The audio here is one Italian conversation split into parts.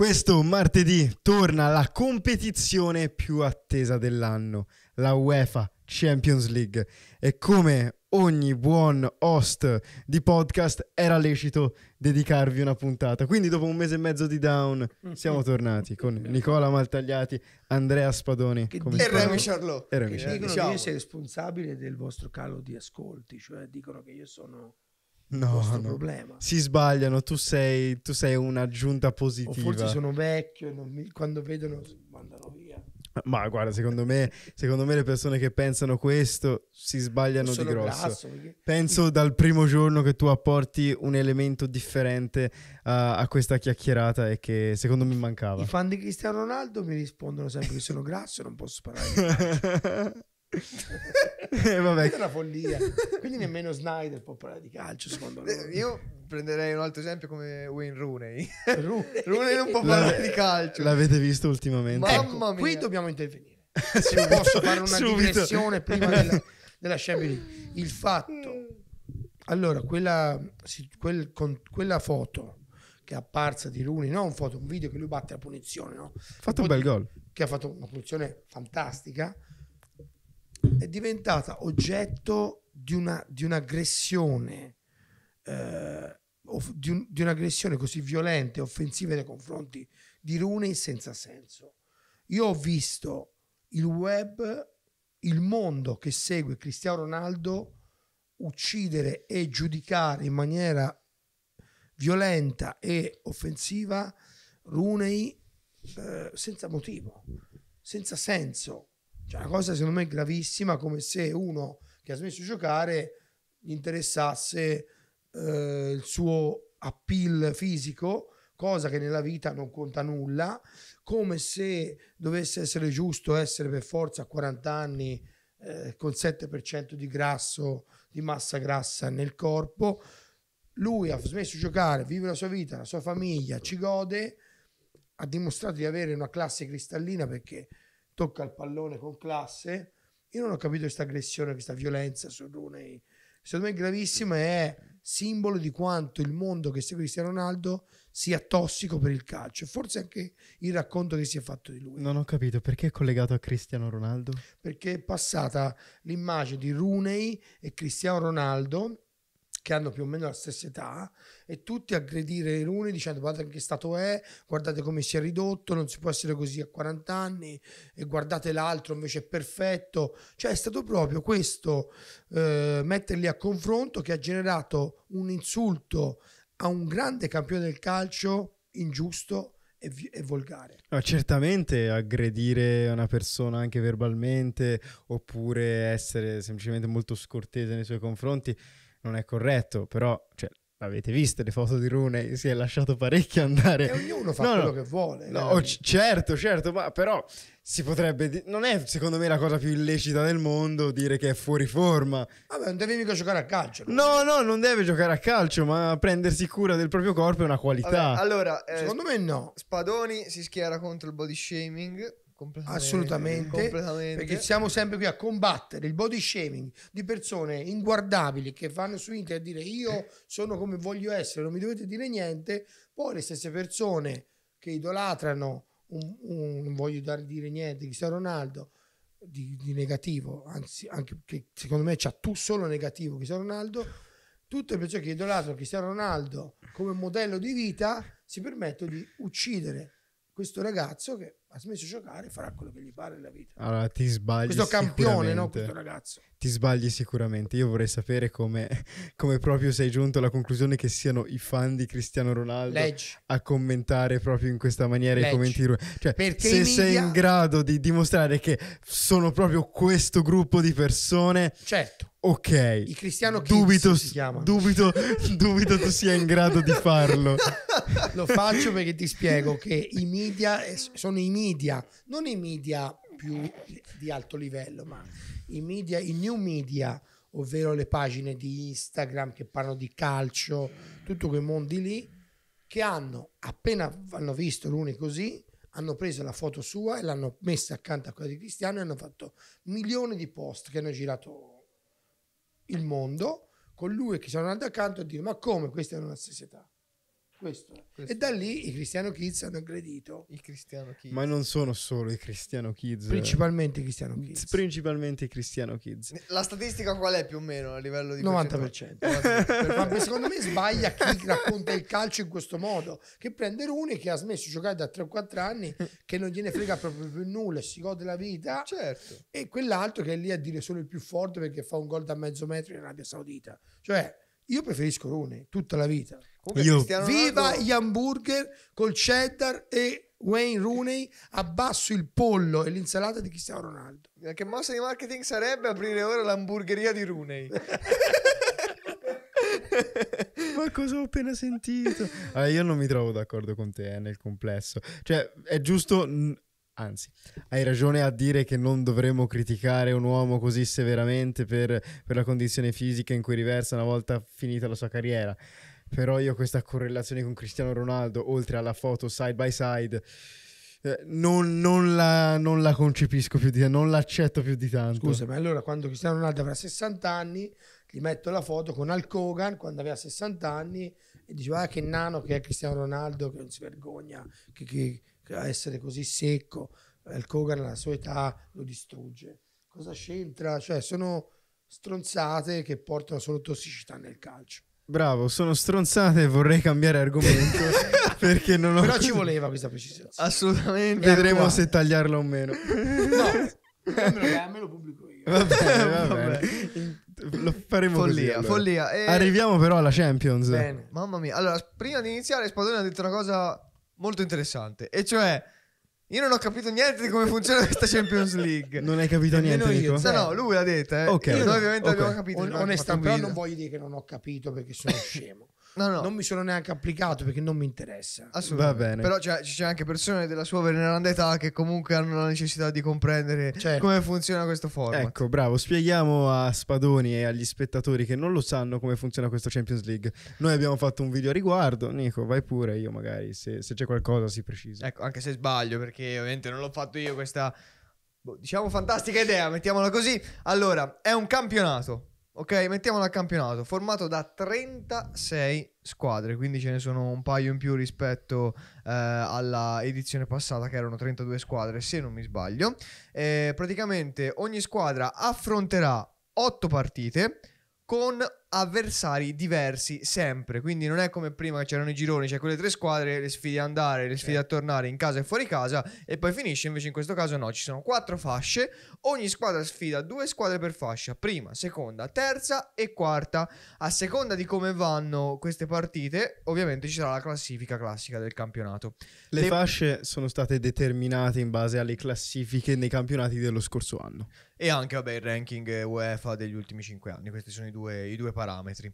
Questo martedì torna la competizione più attesa dell'anno, la UEFA Champions League. E come ogni buon host di podcast era lecito dedicarvi una puntata. Quindi dopo un mese e mezzo di down siamo tornati con Nicola Maltagliati, Andrea Spadoni E. Remy Charlot. E Remy Charlot. dicono che io sia responsabile del vostro calo di ascolti, cioè dicono che io sono No, no. problema. Si sbagliano, tu sei, tu sei un'aggiunta O positiva. forse sono vecchio e mi- quando vedono mandano via. Ma guarda, secondo me, secondo me le persone che pensano questo si sbagliano di grosso. grasso, perché- Penso dal primo giorno che tu apporti un elemento differente a, a questa chiacchierata e che secondo me mancava. I fan di Cristiano Ronaldo mi rispondono sempre che sono grasso e non posso sparare. Eh, vabbè, è una follia. Quindi nemmeno Snyder può parlare di calcio, secondo Eh, loro. Io prenderei un altro esempio come Wayne Rooney. Ru- Rooney non può La- parlare di calcio. l'avete visto ultimamente? Ma- Ecco, Mamma qui mia. dobbiamo intervenire. Se posso fare una Subito. digressione prima della, della Champions League. Il fatto, allora, quella, quel- con quella foto che è apparsa di Rooney, non un foto, un video che lui batte la punizione, no? Ha fatto un bel gol. che ha fatto una punizione fantastica, è diventata oggetto di, una, di un'aggressione, eh, di, un- di un'aggressione così violenta e offensiva nei confronti di Rooney senza senso. Io ho visto il web, il mondo che segue Cristiano Ronaldo uccidere e giudicare in maniera violenta e offensiva Rooney eh, senza motivo, senza senso. Cioè, una cosa secondo me gravissima, come se uno che ha smesso di giocare gli interessasse eh, il suo appeal fisico, cosa che nella vita non conta nulla, come se dovesse essere giusto essere per forza a 40 anni eh, con 7% di grasso, di massa grassa nel corpo. Lui ha smesso di giocare, vive la sua vita, la sua famiglia, ci gode, ha dimostrato di avere una classe cristallina perché tocca il pallone con classe. Io non ho capito questa aggressione, questa violenza su Rooney. Secondo me è gravissima e è simbolo di quanto il mondo che segue Cristiano Ronaldo sia tossico per il calcio. Forse anche il racconto che si è fatto di lui. Non ho capito perché è collegato a Cristiano Ronaldo. Perché è passata l'immagine di Rooney e Cristiano Ronaldo che hanno più o meno la stessa età e tutti aggredire Rooney dicendo guardate che stato è, guardate come si è ridotto, non si può essere così a 40 anni e guardate l'altro invece è perfetto. Cioè è stato proprio questo eh, metterli a confronto che ha generato un insulto a un grande campione del calcio ingiusto e, e volgare. No, certamente aggredire una persona anche verbalmente oppure essere semplicemente molto scortese nei suoi confronti non è corretto, però cioè, l'avete viste le foto di Rune, si è lasciato parecchio andare. E ognuno fa No, no. quello che vuole. No, c- certo, certo, ma però si potrebbe di- non è secondo me la cosa più illecita del mondo dire che è fuori forma. Vabbè, non devi mica giocare a calcio. No, no, non deve giocare a calcio, ma prendersi cura del proprio corpo è una qualità. Vabbè, allora, eh, Secondo me no. Spadoni si schiera contro il body shaming. Completamente. Assolutamente, Completamente. Perché siamo sempre qui a combattere il body shaming di persone inguardabili che vanno su internet a dire io sono come voglio essere, non mi dovete dire niente. Poi le stesse persone che idolatrano, un, un- non voglio dare dire niente, Cristiano Ronaldo, di, di negativo, anzi anche che secondo me c'ha tu solo negativo Cristiano Ronaldo, tutte le persone che idolatrano Cristiano Ronaldo come modello di vita si permettono di uccidere questo ragazzo che ha smesso di giocare farà quello che gli pare nella vita. Allora, ti sbagli Questo campione, no? Questo ragazzo. Ti sbagli sicuramente. Io vorrei sapere come, come proprio sei giunto alla conclusione che siano i fan di Cristiano Ronaldo Leggi. a commentare proprio in questa maniera i Leggi. commenti. Cioè, Perché se i sei media- in grado di dimostrare che sono proprio questo gruppo di persone, Certo, ok. i Cristiano Kids Dubito, si chiamano. dubito, dubito tu sia in grado di farlo. Lo faccio perché ti spiego che i media sono i media, non i media più di alto livello, ma i media, i new media, ovvero le pagine di Instagram che parlano di calcio, tutto quei mondi lì, che hanno appena hanno visto l'uni così, hanno preso la foto sua e l'hanno messa accanto a quella di Cristiano e hanno fatto milioni di post che hanno girato il mondo con lui e Cristiano Ronaldo accanto a dire ma come questi hanno la stessa età? Questo. Questo. E da lì i Cristiano Kids hanno aggredito Il cristiano chi? Ma non sono solo i Cristiano Kids. principalmente i Cristiano Kids. Principalmente i Cristiano Kids. La statistica qual è più o meno a livello di 90%. percentuale? Ma secondo me sbaglia chi racconta il calcio in questo modo, che prende Rune che ha smesso di giocare da 3 o 4 anni, che non gliene frega proprio più nulla, e si gode la vita, certo. e quell'altro che è lì a dire solo il più forte perché fa un gol da mezzo metro in Arabia Saudita. Cioè, io preferisco Rune tutta la vita. Comunque Io- Cristiano Viva Ronaldo- gli hamburger col cheddar e Wayne Rooney, abbasso il pollo e l'insalata di Cristiano Ronaldo. Che mossa di marketing sarebbe aprire ora l'hamburgeria di Rooney? Ma cosa ho appena sentito? Allora, io non mi trovo d'accordo con te eh, nel complesso. Cioè, è giusto. n- Anzi, hai ragione a dire che non dovremmo criticare un uomo così severamente per, per la condizione fisica in cui riversa una volta finita la sua carriera. Però io questa correlazione con Cristiano Ronaldo, oltre alla foto side by side, eh, non, non la, non la concepisco più di non l'accetto più di tanto. Scusa, ma allora quando Cristiano Ronaldo avrà 60 anni, gli metto la foto con Al Kogan quando aveva 60 anni e diceva ah, che nano che è Cristiano Ronaldo, che non si vergogna, che, che- che a essere così secco. Al Kogan alla sua età lo distrugge. Cosa c'entra? Cioè, sono stronzate che portano solo tossicità nel calcio. Bravo, sono stronzate e vorrei cambiare argomento perché non ho... Però ci voleva questa precisazione. Assolutamente. Vedremo se tagliarla o meno. No, dammelo, me lo pubblico io. Va bene, va Vabbè. bene. Lo faremo così, Follia, allora. follia. E- Arriviamo però alla Champions. Bene. Mamma mia. Allora, prima di iniziare, Spadone ha detto una cosa molto interessante. E cioè, io non ho capito niente di come funziona questa Champions League. Non hai capito niente, io, Nico? No, no, lui l'ha detto. Eh. Ok. Io- Noi ovviamente Ok. abbiamo capito. On- abbiamo onesta, fatto un però non voglio dire che non ho capito perché sono scemo. No, no. Non mi sono neanche applicato perché non mi interessa. Assolutamente. Va bene. Però c'è, c'è anche persone della sua veneranda età che comunque hanno la necessità di comprendere Certo. come funziona questo format. Ecco, bravo, spieghiamo a Spadoni e agli spettatori che non lo sanno come funziona questo Champions League. Noi abbiamo fatto un video a riguardo, Nico, vai pure, io magari, se, se c'è qualcosa si precisa. Ecco, anche se sbaglio, perché ovviamente non l'ho fatto io questa, boh, diciamo, fantastica idea, mettiamola così. Allora, è un campionato, ok? Mettiamola a campionato, formato da 36 squadre, quindi ce ne sono un paio in più rispetto eh, alla edizione passata, che erano 32 squadre, se non mi sbaglio. Eh, praticamente ogni squadra affronterà 8 partite con avversari diversi sempre. Quindi non è come prima che c'erano i gironi, cioè quelle tre squadre, le sfide a andare, le sfide a tornare in casa e fuori casa e poi finisce. Invece in questo caso no, ci sono quattro fasce. Ogni squadra sfida due squadre per fascia, prima, seconda, terza e quarta. A seconda di come vanno queste partite, ovviamente ci sarà la classifica classica del campionato. Le le- fasce sono state determinate in base alle classifiche nei campionati dello scorso anno. E anche vabbè, il ranking UEFA degli ultimi 5 anni. Questi sono i due, i due parametri.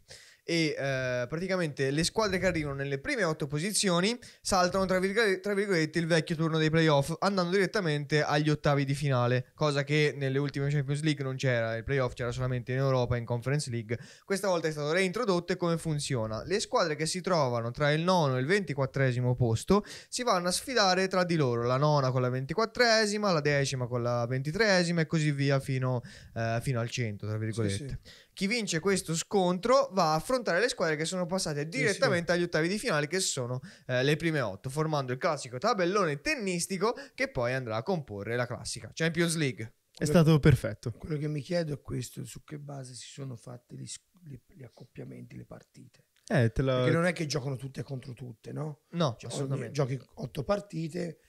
E eh, praticamente le squadre che arrivano nelle prime 8 posizioni saltano tra virgolette, tra virgolette, il vecchio turno dei playoff, andando direttamente agli ottavi di finale, cosa che nelle ultime Champions League non c'era. Il playoff c'era solamente in Europa, in Conference League. Questa volta è stato reintrodotto e come funziona? Le squadre che si trovano tra il nono e il ventiquattresimo posto si vanno a sfidare tra di loro, la nona con la ventiquattresima, la decima con la ventitreesima e così via fino, eh, fino al centro, tra virgolette. Sì, Chi vince questo scontro va a affrontare le squadre che sono passate direttamente agli ottavi di finale, che sono eh, le prime otto, formando il classico tabellone tennistico che poi andrà a comporre la classica Champions League. È stato perfetto. Quello che mi chiedo è questo: su che base si sono fatti gli, gli- gli accoppiamenti, le partite? Eh, te la... Perché non è che giocano tutte contro tutte, no? No, Cioè, assolutamente. Giochi otto partite,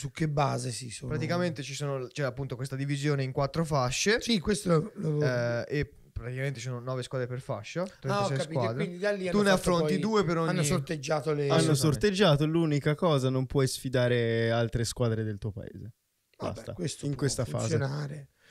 su che base si sono? Praticamente ci sono, c'è appunto questa divisione in quattro fasce Sì, questo lo, eh, e praticamente ci sono nove squadre per fascia, 36 Ah, ho capito, squadre. quindi da lì Tu ne affronti poi- due per ogni... Hanno sorteggiato le... Hanno sorteggiato l'unica cosa, non puoi sfidare altre squadre del tuo paese. Vabbè, Basta, questo in può questa fase.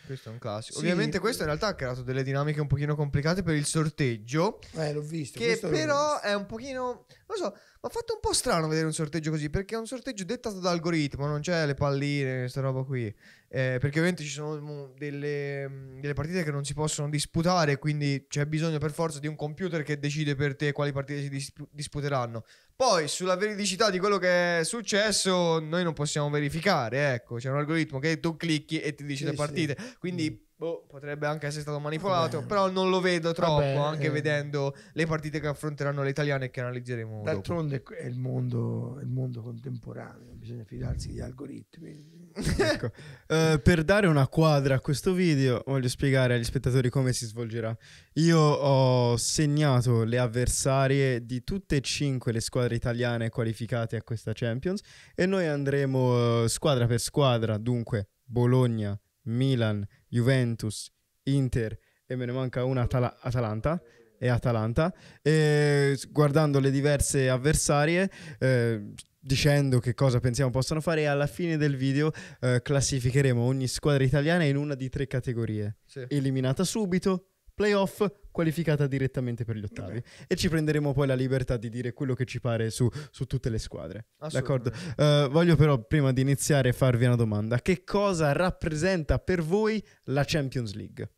Questo è un classico. Sì. Ovviamente questo in realtà ha creato delle dinamiche un pochino complicate per il sorteggio, Eh, l'ho visto. che però visto. è un pochino... Non so, mi ha fatto un po' strano vedere un sorteggio così, perché è un sorteggio dettato da algoritmo, non c'è le palline, questa roba qui. Eh, perché ovviamente ci sono mm, delle, mm, delle partite che non si possono disputare, quindi c'è bisogno per forza di un computer che decide per te quali partite si dis- disputeranno. Poi sulla veridicità di quello che è successo noi non possiamo verificare, ecco, c'è un algoritmo che tu clicchi e ti dice Sì, le partite, quindi Boh, potrebbe anche essere stato manipolato, Vabbè. però non lo vedo troppo, Vabbè, anche eh. vedendo le partite che affronteranno le italiane e che analizzeremo dopo. D'altronde è il mondo, il mondo contemporaneo, bisogna fidarsi degli algoritmi. Ecco, eh, per dare una quadra a questo video, voglio spiegare agli spettatori come si svolgerà. Io ho segnato le avversarie di tutte e cinque le squadre italiane qualificate a questa Champions e noi andremo eh, squadra per squadra, dunque Bologna, Milan, Juventus, Inter e me ne manca una Atala- Atalanta e Atalanta, e guardando le diverse avversarie, eh, dicendo che cosa pensiamo possano fare e alla fine del video eh, classificheremo ogni squadra italiana in una di tre categorie. Sì. Eliminata subito, playoff, qualificata direttamente per gli ottavi. E ci prenderemo poi la libertà di dire quello che ci pare su, su tutte le squadre. D'accordo? Eh, voglio però prima di iniziare farvi una domanda. Che cosa rappresenta per voi la Champions League?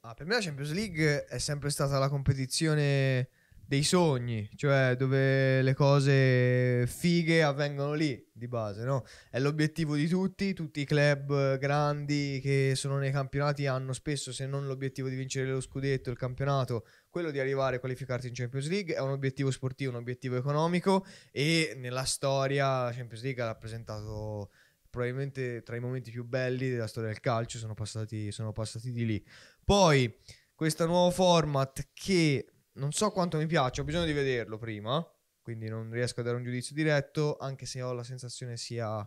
Ah, per me la Champions League è sempre stata la competizione dei sogni, cioè dove le cose fighe avvengono lì di base, no? È l'obiettivo di tutti, tutti i club eh, grandi che sono nei campionati hanno spesso, se non l'obiettivo di vincere lo scudetto, il campionato, quello di arrivare a qualificarsi in Champions League, è un obiettivo sportivo, un obiettivo economico e nella storia la Champions League ha rappresentato probabilmente tra i momenti più belli della storia del calcio, sono passati, sono passati di lì. Poi, questo nuovo format che non so quanto mi piace, ho bisogno di vederlo prima, quindi non riesco a dare un giudizio diretto, anche se ho la sensazione sia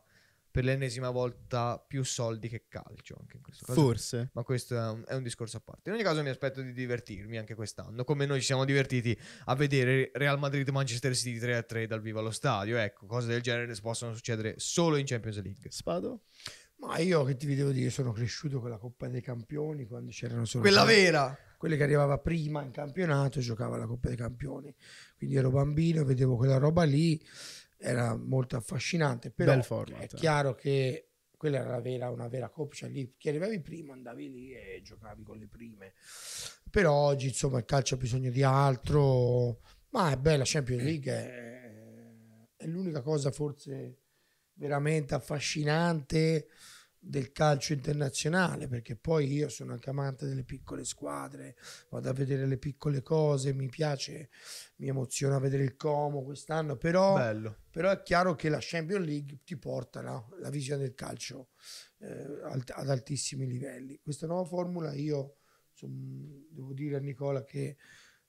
per l'ennesima volta più soldi che calcio, anche in questo caso. Forse. Ma questo è un, è un discorso a parte. In ogni caso mi aspetto di divertirmi anche quest'anno, come noi ci siamo divertiti a vedere Real Madrid-Manchester City 3-3 dal vivo allo stadio. Ecco, cose del genere possono succedere solo in Champions League. Spado? Ma io che ti devo dire, sono cresciuto con la Coppa dei Campioni quando c'erano solo Quella quelle- vera! quelle che arrivava prima in campionato giocava la Coppa dei Campioni. Quindi ero bambino, vedevo quella roba lì, era molto affascinante. Però Bel format. è chiaro che quella era la vera- una vera Coppa, cioè lì chi arrivavi prima andavi lì e giocavi con le prime. Però oggi insomma il calcio ha bisogno di altro, ma è bella, Champions League è, è l'unica cosa forse veramente affascinante del calcio internazionale perché poi io sono anche amante delle piccole squadre vado a vedere le piccole cose mi piace mi emoziona vedere il Como quest'anno però, però è chiaro che la Champions League ti porta no? la visione del calcio eh, ad altissimi livelli questa nuova formula io son- devo dire a Nicola che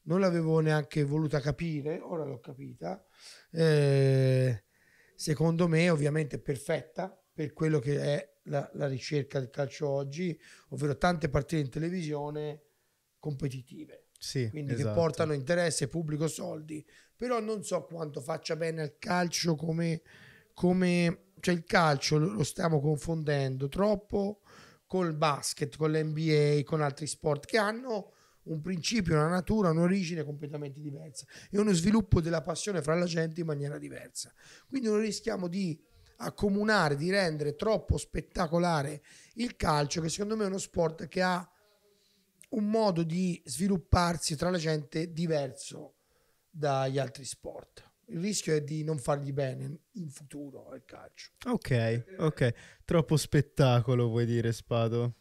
non l'avevo neanche voluta capire ora l'ho capita eh, secondo me ovviamente perfetta per quello che è la, la ricerca del calcio oggi, ovvero tante partite in televisione competitive, Sì, quindi esatto. che portano interesse, pubblico, soldi, però non so quanto faccia bene al calcio come, come cioè il calcio lo, lo stiamo confondendo troppo col basket, con l'NBA, con altri sport che hanno un principio, una natura, un'origine completamente diversa e uno sviluppo della passione fra la gente in maniera diversa. Quindi noi rischiamo di accomunare, di rendere troppo spettacolare il calcio, che secondo me è uno sport che ha un modo di svilupparsi tra la gente diverso dagli altri sport. Il rischio è di non fargli bene in futuro il calcio. Ok, ok. Troppo spettacolo vuoi dire, Spado?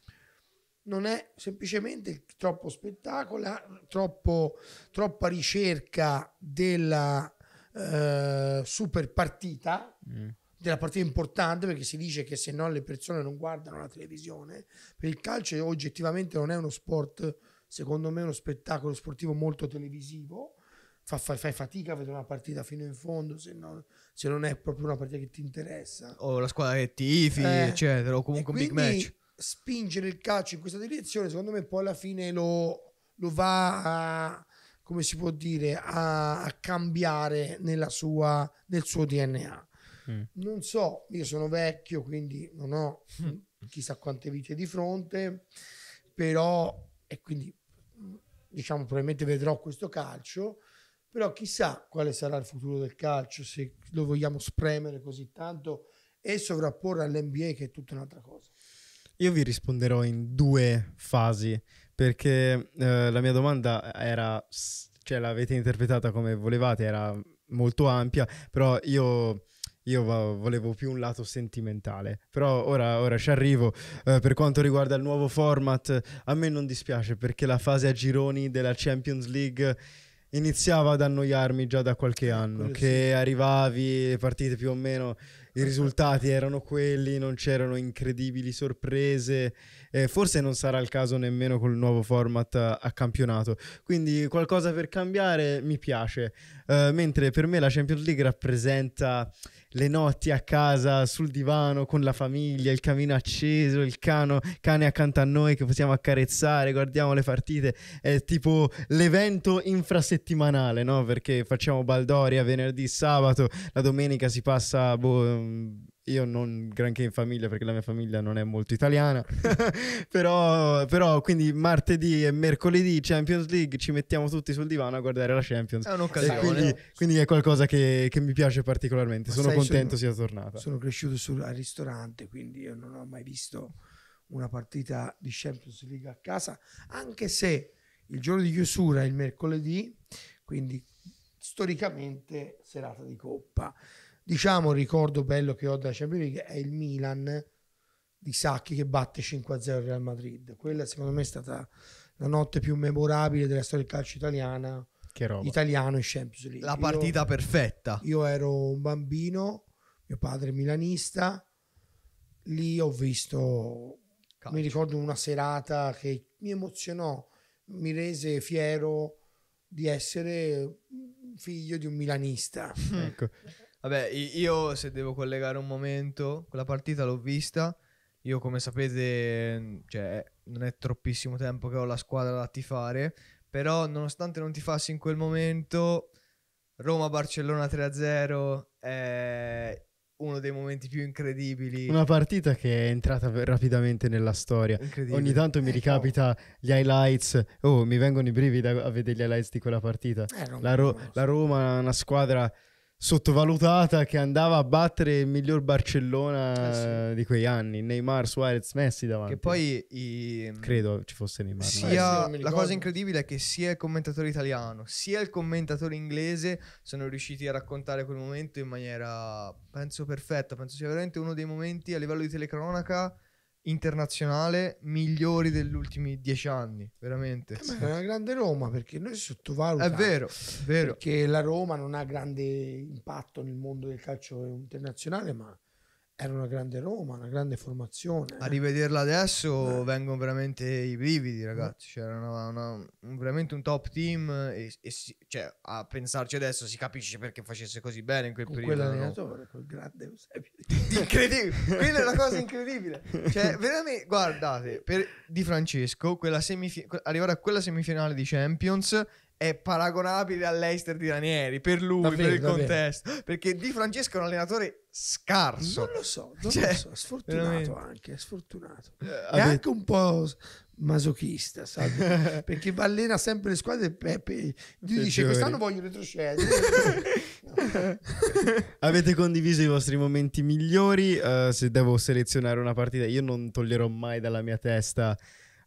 Non è semplicemente troppo spettacolo, troppo, troppa ricerca della eh, super partita, Mm. della partita importante, perché si dice che se no le persone non guardano la televisione. Per il calcio oggettivamente non è uno sport, secondo me, uno spettacolo sportivo molto televisivo. Fa- fa- fai fatica a vedere una partita fino in fondo se, no- se non è proprio una partita che ti interessa. O la squadra che tifi, Eh, eccetera. O comunque un big match. Spingere il calcio in questa direzione, secondo me, poi alla fine lo, lo va a, come si può dire, a, a cambiare nella sua, nel suo DNA. Mm. Non so, io sono vecchio, quindi non ho chissà quante vite di fronte, però, e quindi diciamo probabilmente vedrò questo calcio, però chissà quale sarà il futuro del calcio, se lo vogliamo spremere così tanto e sovrapporre all'NBA che è tutta un'altra cosa. Io vi risponderò in due fasi perché eh, la mia domanda era, cioè l'avete interpretata come volevate, era molto ampia, però io io volevo più un lato sentimentale, però ora, ora ci arrivo. Eh, per quanto riguarda il nuovo format, a me non dispiace perché la fase a gironi della Champions League iniziava ad annoiarmi già da qualche anno, quello che arrivavi, le partite più o meno, i risultati erano quelli, non c'erano incredibili sorprese, eh, forse non sarà il caso nemmeno col nuovo format a, a campionato, quindi qualcosa per cambiare mi piace, Eh, mentre per me la Champions League rappresenta le notti a casa sul divano con la famiglia, il camino acceso, il cano, cane accanto a noi che possiamo accarezzare, guardiamo le partite, è tipo l'evento infrasettimanale, no? Perché facciamo Baldoria venerdì, sabato, la domenica si passa, boh, io non granché in famiglia perché la mia famiglia non è molto italiana, però, però quindi martedì e mercoledì Champions League ci mettiamo tutti sul divano a guardare la Champions. È un'occasione. quindi, quindi è qualcosa che, che mi piace particolarmente. Ma Sono sai, contento sono- sia tornata. Sono cresciuto sul, al ristorante, quindi io non ho mai visto una partita di Champions League a casa, anche se il giorno di chiusura è il mercoledì, quindi storicamente serata di coppa. Diciamo, il ricordo bello che ho della Champions League è il Milan di Sacchi che batte 5-0 il Real Madrid. Quella secondo me è stata la notte più memorabile della storia del calcio italiana, Che roba. italiano in Champions League. La Io- partita perfetta. io ero un bambino, mio padre è milanista, lì ho visto, Calcio. mi ricordo una serata che mi emozionò, mi rese fiero di essere figlio di un milanista. Ecco. Vabbè, io se devo collegare un momento, quella partita l'ho vista. Io, come sapete, cioè, non è troppissimo tempo che ho la squadra da tifare. Però, nonostante non tifassi in quel momento, Roma-Barcellona 3-0 è uno dei momenti più incredibili. Una partita che è entrata rapidamente nella storia. Incredibile. Ogni tanto mi Eh, ricapita gli highlights. Oh, mi vengono i brividi a, vedere gli highlights di quella partita. Eh, La, Ro- la Roma è una squadra sottovalutata che andava a battere il miglior Barcellona Eh, sì. di quei anni. Neymar, Suarez, Messi davanti. Che poi i- credo ci fosse Neymar. Sì? Eh, sia, mi la cosa incredibile è che sia il commentatore italiano sia il commentatore inglese sono riusciti a raccontare quel momento in maniera penso perfetta penso sia veramente uno dei momenti a livello di telecronaca internazionale migliori degli ultimi dieci anni veramente Eh, ma è una grande Roma perché noi si sottovaluta. è vero è vero Perché la Roma non ha grande impatto nel mondo del calcio internazionale, ma era una grande Roma, una grande formazione. a rivederla adesso Eh. vengono veramente i brividi ragazzi c'era una- una- un- veramente un top team e, e si- cioè, a pensarci adesso si capisce perché facesse così bene in quel con periodo no? quell'allenatore, quel grande Eusebio. incredibile quella è la cosa incredibile cioè veramente guardate per Di Francesco arrivare a quella semifinale di Champions è paragonabile all'Eister di Ranieri per lui Davvero, per il davvero. contesto perché Di Francesco è un allenatore scarso Non lo so, non Cioè, lo so, sfortunato veramente. anche, sfortunato. Eh, È anche un po' masochista, sai? perché allena sempre le squadre e Peppe gli dice Peggiori. quest'anno voglio retrocedere. No. Avete condiviso i vostri momenti migliori? Eh, se devo selezionare una partita, io non toglierò mai dalla mia testa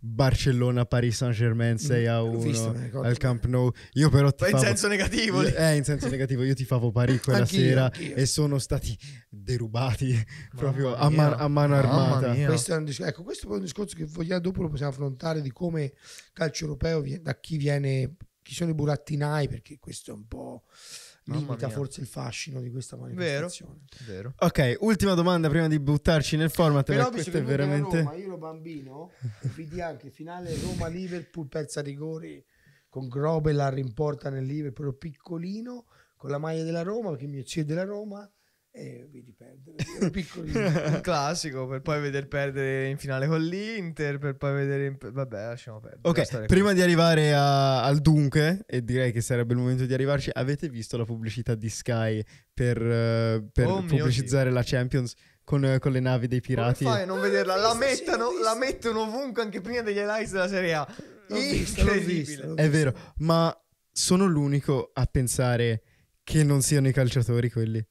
Barcellona Paris Saint-Germain 6 a Mm, L'ho 1 visto, me ne ricordo al. Camp Nou. Io però Ma in senso negativo Io- eh, in senso negativo, io tifavo Paris quella Anch'io, sera anch'io. e sono stati derubati proprio a, man- a mano Mamma armata. Questo è un ecco, questo è un discorso che vogliamo, dopo lo possiamo affrontare di come calcio europeo da chi viene, chi sono i burattinai, perché questo è un po' Mamma limita forse il fascino di questa Vero. manifestazione. vero Ok, ultima domanda prima di buttarci nel format. Però questo è veramente. Roma, io ero bambino, vidi anche finale Roma-Liverpool persa rigori con Grobel in porta nel Liverpool, piccolino con la maglia della Roma perché mio zio è della Roma e vedi perdere, piccolino. classico per poi vedere perdere in finale con l'Inter per poi vedere in... vabbè lasciamo perdere Ok, prima di arrivare a- al dunque, e direi che sarebbe il momento di arrivarci, avete visto la pubblicità di Sky per, eh, per Oh pubblicizzare la Champions con, eh, con le navi dei Come pirati? fai a non vederla? La mettono, la mettono ovunque anche prima degli highlights della Serie A. L'ho Incredibile. vista, l'ho È vero, ma sono l'unico a pensare che non siano i calciatori quelli.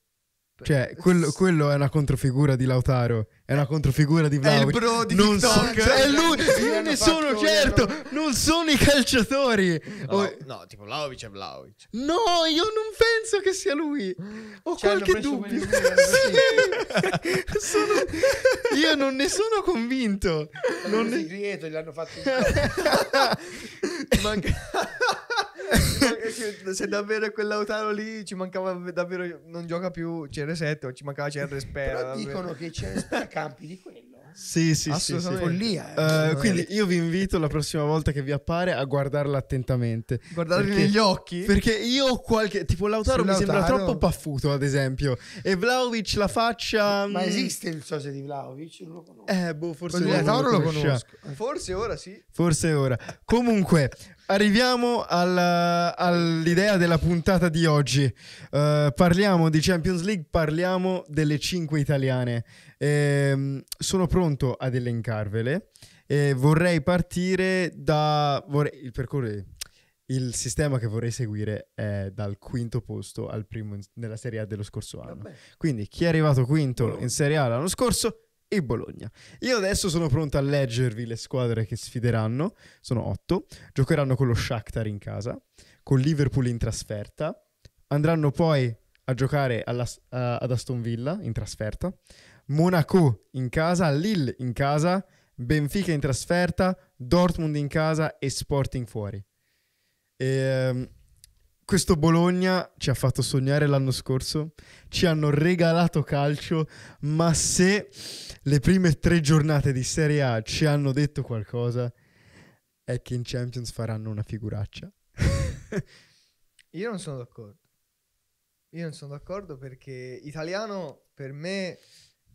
Cioè, quello, quello è una controfigura di Lautaro, è una controfigura di È il Vlaovic. bro di non TikTok. so- è lui, io ne sono certo, hanno- non sono i calciatori. No, Oh, no, tipo Vlaovic è Vlaovic. no, io non penso che sia lui. Ho Ci hanno qualche dubbio. Sì. Sono- io non ne sono convinto. Non Non ne- Grieto, gli hanno fatto Manca- Se davvero è quel Lautaro lì ci mancava davvero non gioca più CR7 o ci mancava CR Spera Però davvero. dicono che c'è a campi di quello. Sì, sì, sì, sì. Assolutamente. Follia. eh. Eh, quindi io vi invito la prossima volta che vi appare a guardarla attentamente. guardarli Perché- negli occhi Perché io ho qualche. Tipo, Lautaro Su mi sembra troppo paffuto, ad esempio. E Vlaovic la faccia. Ma mm, esiste il sosia di Vlaovic? Non lo conosco. Eh, boh, forse Lautaro lo conosciamo. conosco. forse ora sì Forse ora. Comunque, arriviamo alla- all'idea della puntata di oggi. Eh, parliamo di Champions League, parliamo delle cinque italiane. Ehm, sono pronto ad elencarvele e vorrei partire da... vorrei- il percorso... Il sistema che vorrei seguire è dal quinto posto al primo in- nella Serie A dello scorso anno. Vabbè. Quindi chi è arrivato quinto in Serie A l'anno scorso? Il Bologna. Io adesso sono pronto a leggervi le squadre che sfideranno. Sono otto. Giocheranno con lo Shakhtar in casa, con Liverpool in trasferta. Andranno poi a giocare alla- a- ad Aston Villa in trasferta. Monaco in casa, Lille in casa, Benfica in trasferta, Dortmund in casa e Sporting fuori. Ehm, questo Bologna ci ha fatto sognare l'anno scorso, ci hanno regalato calcio, ma se le prime tre giornate di Serie A ci hanno detto qualcosa, è che in Champions faranno una figuraccia. io non sono d'accordo io non sono d'accordo perché Italiano per me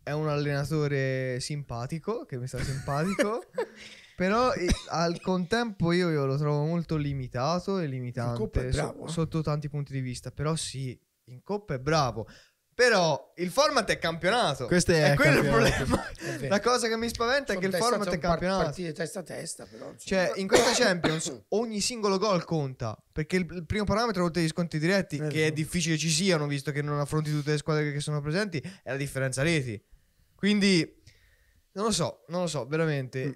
è un allenatore simpatico che mi sta simpatico però al contempo io, io lo trovo molto limitato e limitante è so- eh. sotto tanti punti di vista però sì in Coppa è bravo però il format è campionato Questo è quello il problema È vero. la cosa che mi spaventa è Sono che il format è campionato partite testa a testa, però. cioè, in questa Champions ogni singolo gol conta. Perché il, il primo parametro, oltre agli sconti diretti, Eh, che è sì. difficile ci siano, visto che non affronti tutte le squadre che sono presenti, è la differenza reti. Quindi, non lo so, non lo so, veramente. Mm.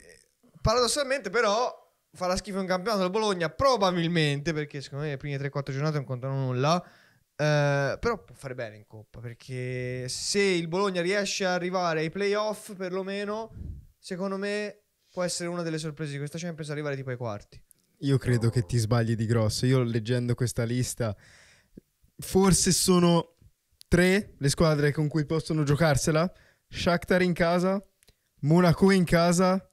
Paradossalmente, però, farà schifo in campionato del Bologna, probabilmente, perché secondo me le prime 3-4 giornate non contano nulla. eh, però può fare bene in coppa perché se il Bologna riesce a arrivare ai playoff, perlomeno, secondo me può essere una delle sorprese di questa Champions arrivare tipo ai quarti. Io credo che ti sbagli di grosso. Io leggendo questa lista, forse sono tre le squadre con cui possono giocarsela. Shakhtar in casa, Monaco in casa,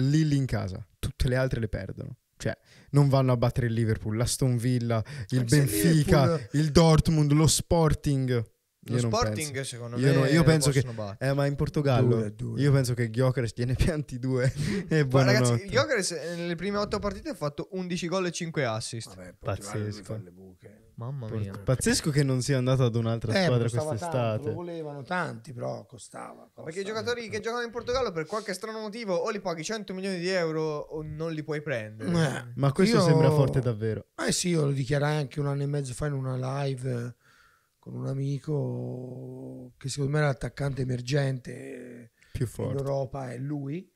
Lille in casa. Tutte le altre le perdono. Cioè, non vanno a battere il Liverpool, l'Aston Villa, il Benfica, Liverpool- il Dortmund, lo Sporting. Lo Io Sporting, penso. secondo Io me, no- io penso che- battere. Eh, ma in Portogallo Duro, duro. io penso che Gyökeres gliene pianti due e Ma ragazzi, Gyökeres eh, nelle prime 8 partite ha fatto 11 gol e 5 assist. Vabbè, Pazzesco. Mamma mia. Pazzesco che non sia andato ad un'altra Eh, squadra costava tanto, quest'estate. lo volevano tanti, però costava. costa. Perché i giocatori che giocano in Portogallo per qualche strano motivo o li paghi 100 milioni di euro o non li puoi prendere. Eh. Ma questo Io- sembra forte davvero. Eh sì, io lo dichiarai anche un anno e mezzo fa in una live con un amico che secondo me era l'attaccante emergente Più in forte. Europa, è lui.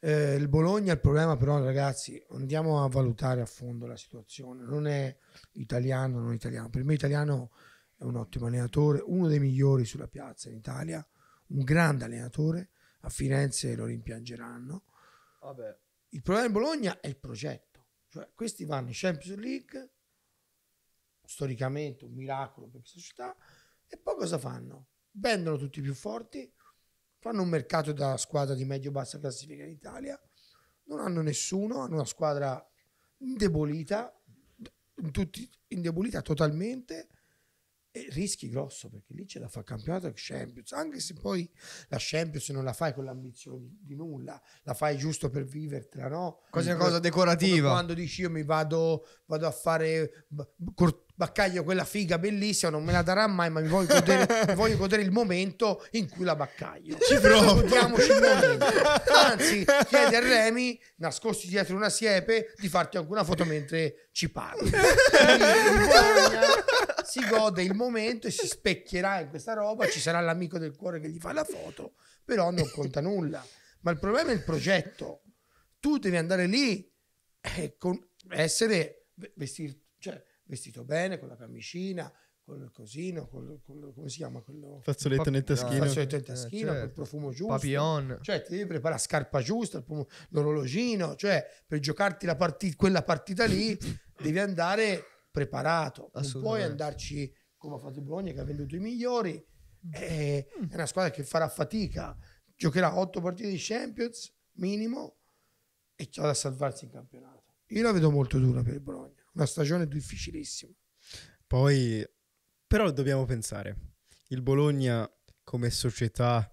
Eh, il Bologna, il problema però ragazzi, andiamo a valutare a fondo la situazione. Non è italiano, non italiano. Per me italiano è un ottimo allenatore, uno dei migliori sulla piazza in Italia, un grande allenatore. A Firenze lo rimpiangeranno. Vabbè. Il problema del Bologna è il progetto. Cioè, questi vanno in Champions League, storicamente un miracolo per questa città, e poi cosa fanno? Vendono tutti i più forti, fanno un mercato da squadra di medio-bassa classifica in Italia, non hanno nessuno, hanno una squadra indebolita, tutti indebolita totalmente, e rischi grosso perché lì c'è da fare campionato e Champions, anche se poi la Champions non la fai con l'ambizione di, nulla, la fai giusto per vivertela, no? Quasi una cosa decorativa. quando dici io mi vado, vado a fare baccaglio quella figa bellissima, non me la darà mai, ma mi voglio godere, voglio godere il momento in cui la baccaglio. Ci provo. Anzi, chiedi a Remy, nascosti dietro una siepe, di farti anche una foto mentre ci parli. Quindi, si gode il momento e si specchierà in questa roba, ci sarà l'amico del cuore che gli fa la foto, però non conta nulla. Ma il problema è il progetto. Tu devi andare lì e con- essere vestir- cioè, vestito bene, con la camicina, con il cosino, col, col- come si chiama quello? Fazzoletto nel No, Il taschino. fazzoletto in Eh, taschino, certo. col profumo giusto. Papillon. Cioè, ti devi preparare la scarpa giusta, l'orologino, cioè per giocarti la parti- quella partita lì devi andare preparato. Non puoi andarci come ha fatto il Bologna che ha venduto i migliori. È, è una squadra che farà fatica, giocherà otto partite di Champions minimo e c'ha da salvarsi in campionato. Io la vedo molto dura per il Bologna, una stagione difficilissima. Poi, però dobbiamo pensare, il Bologna come società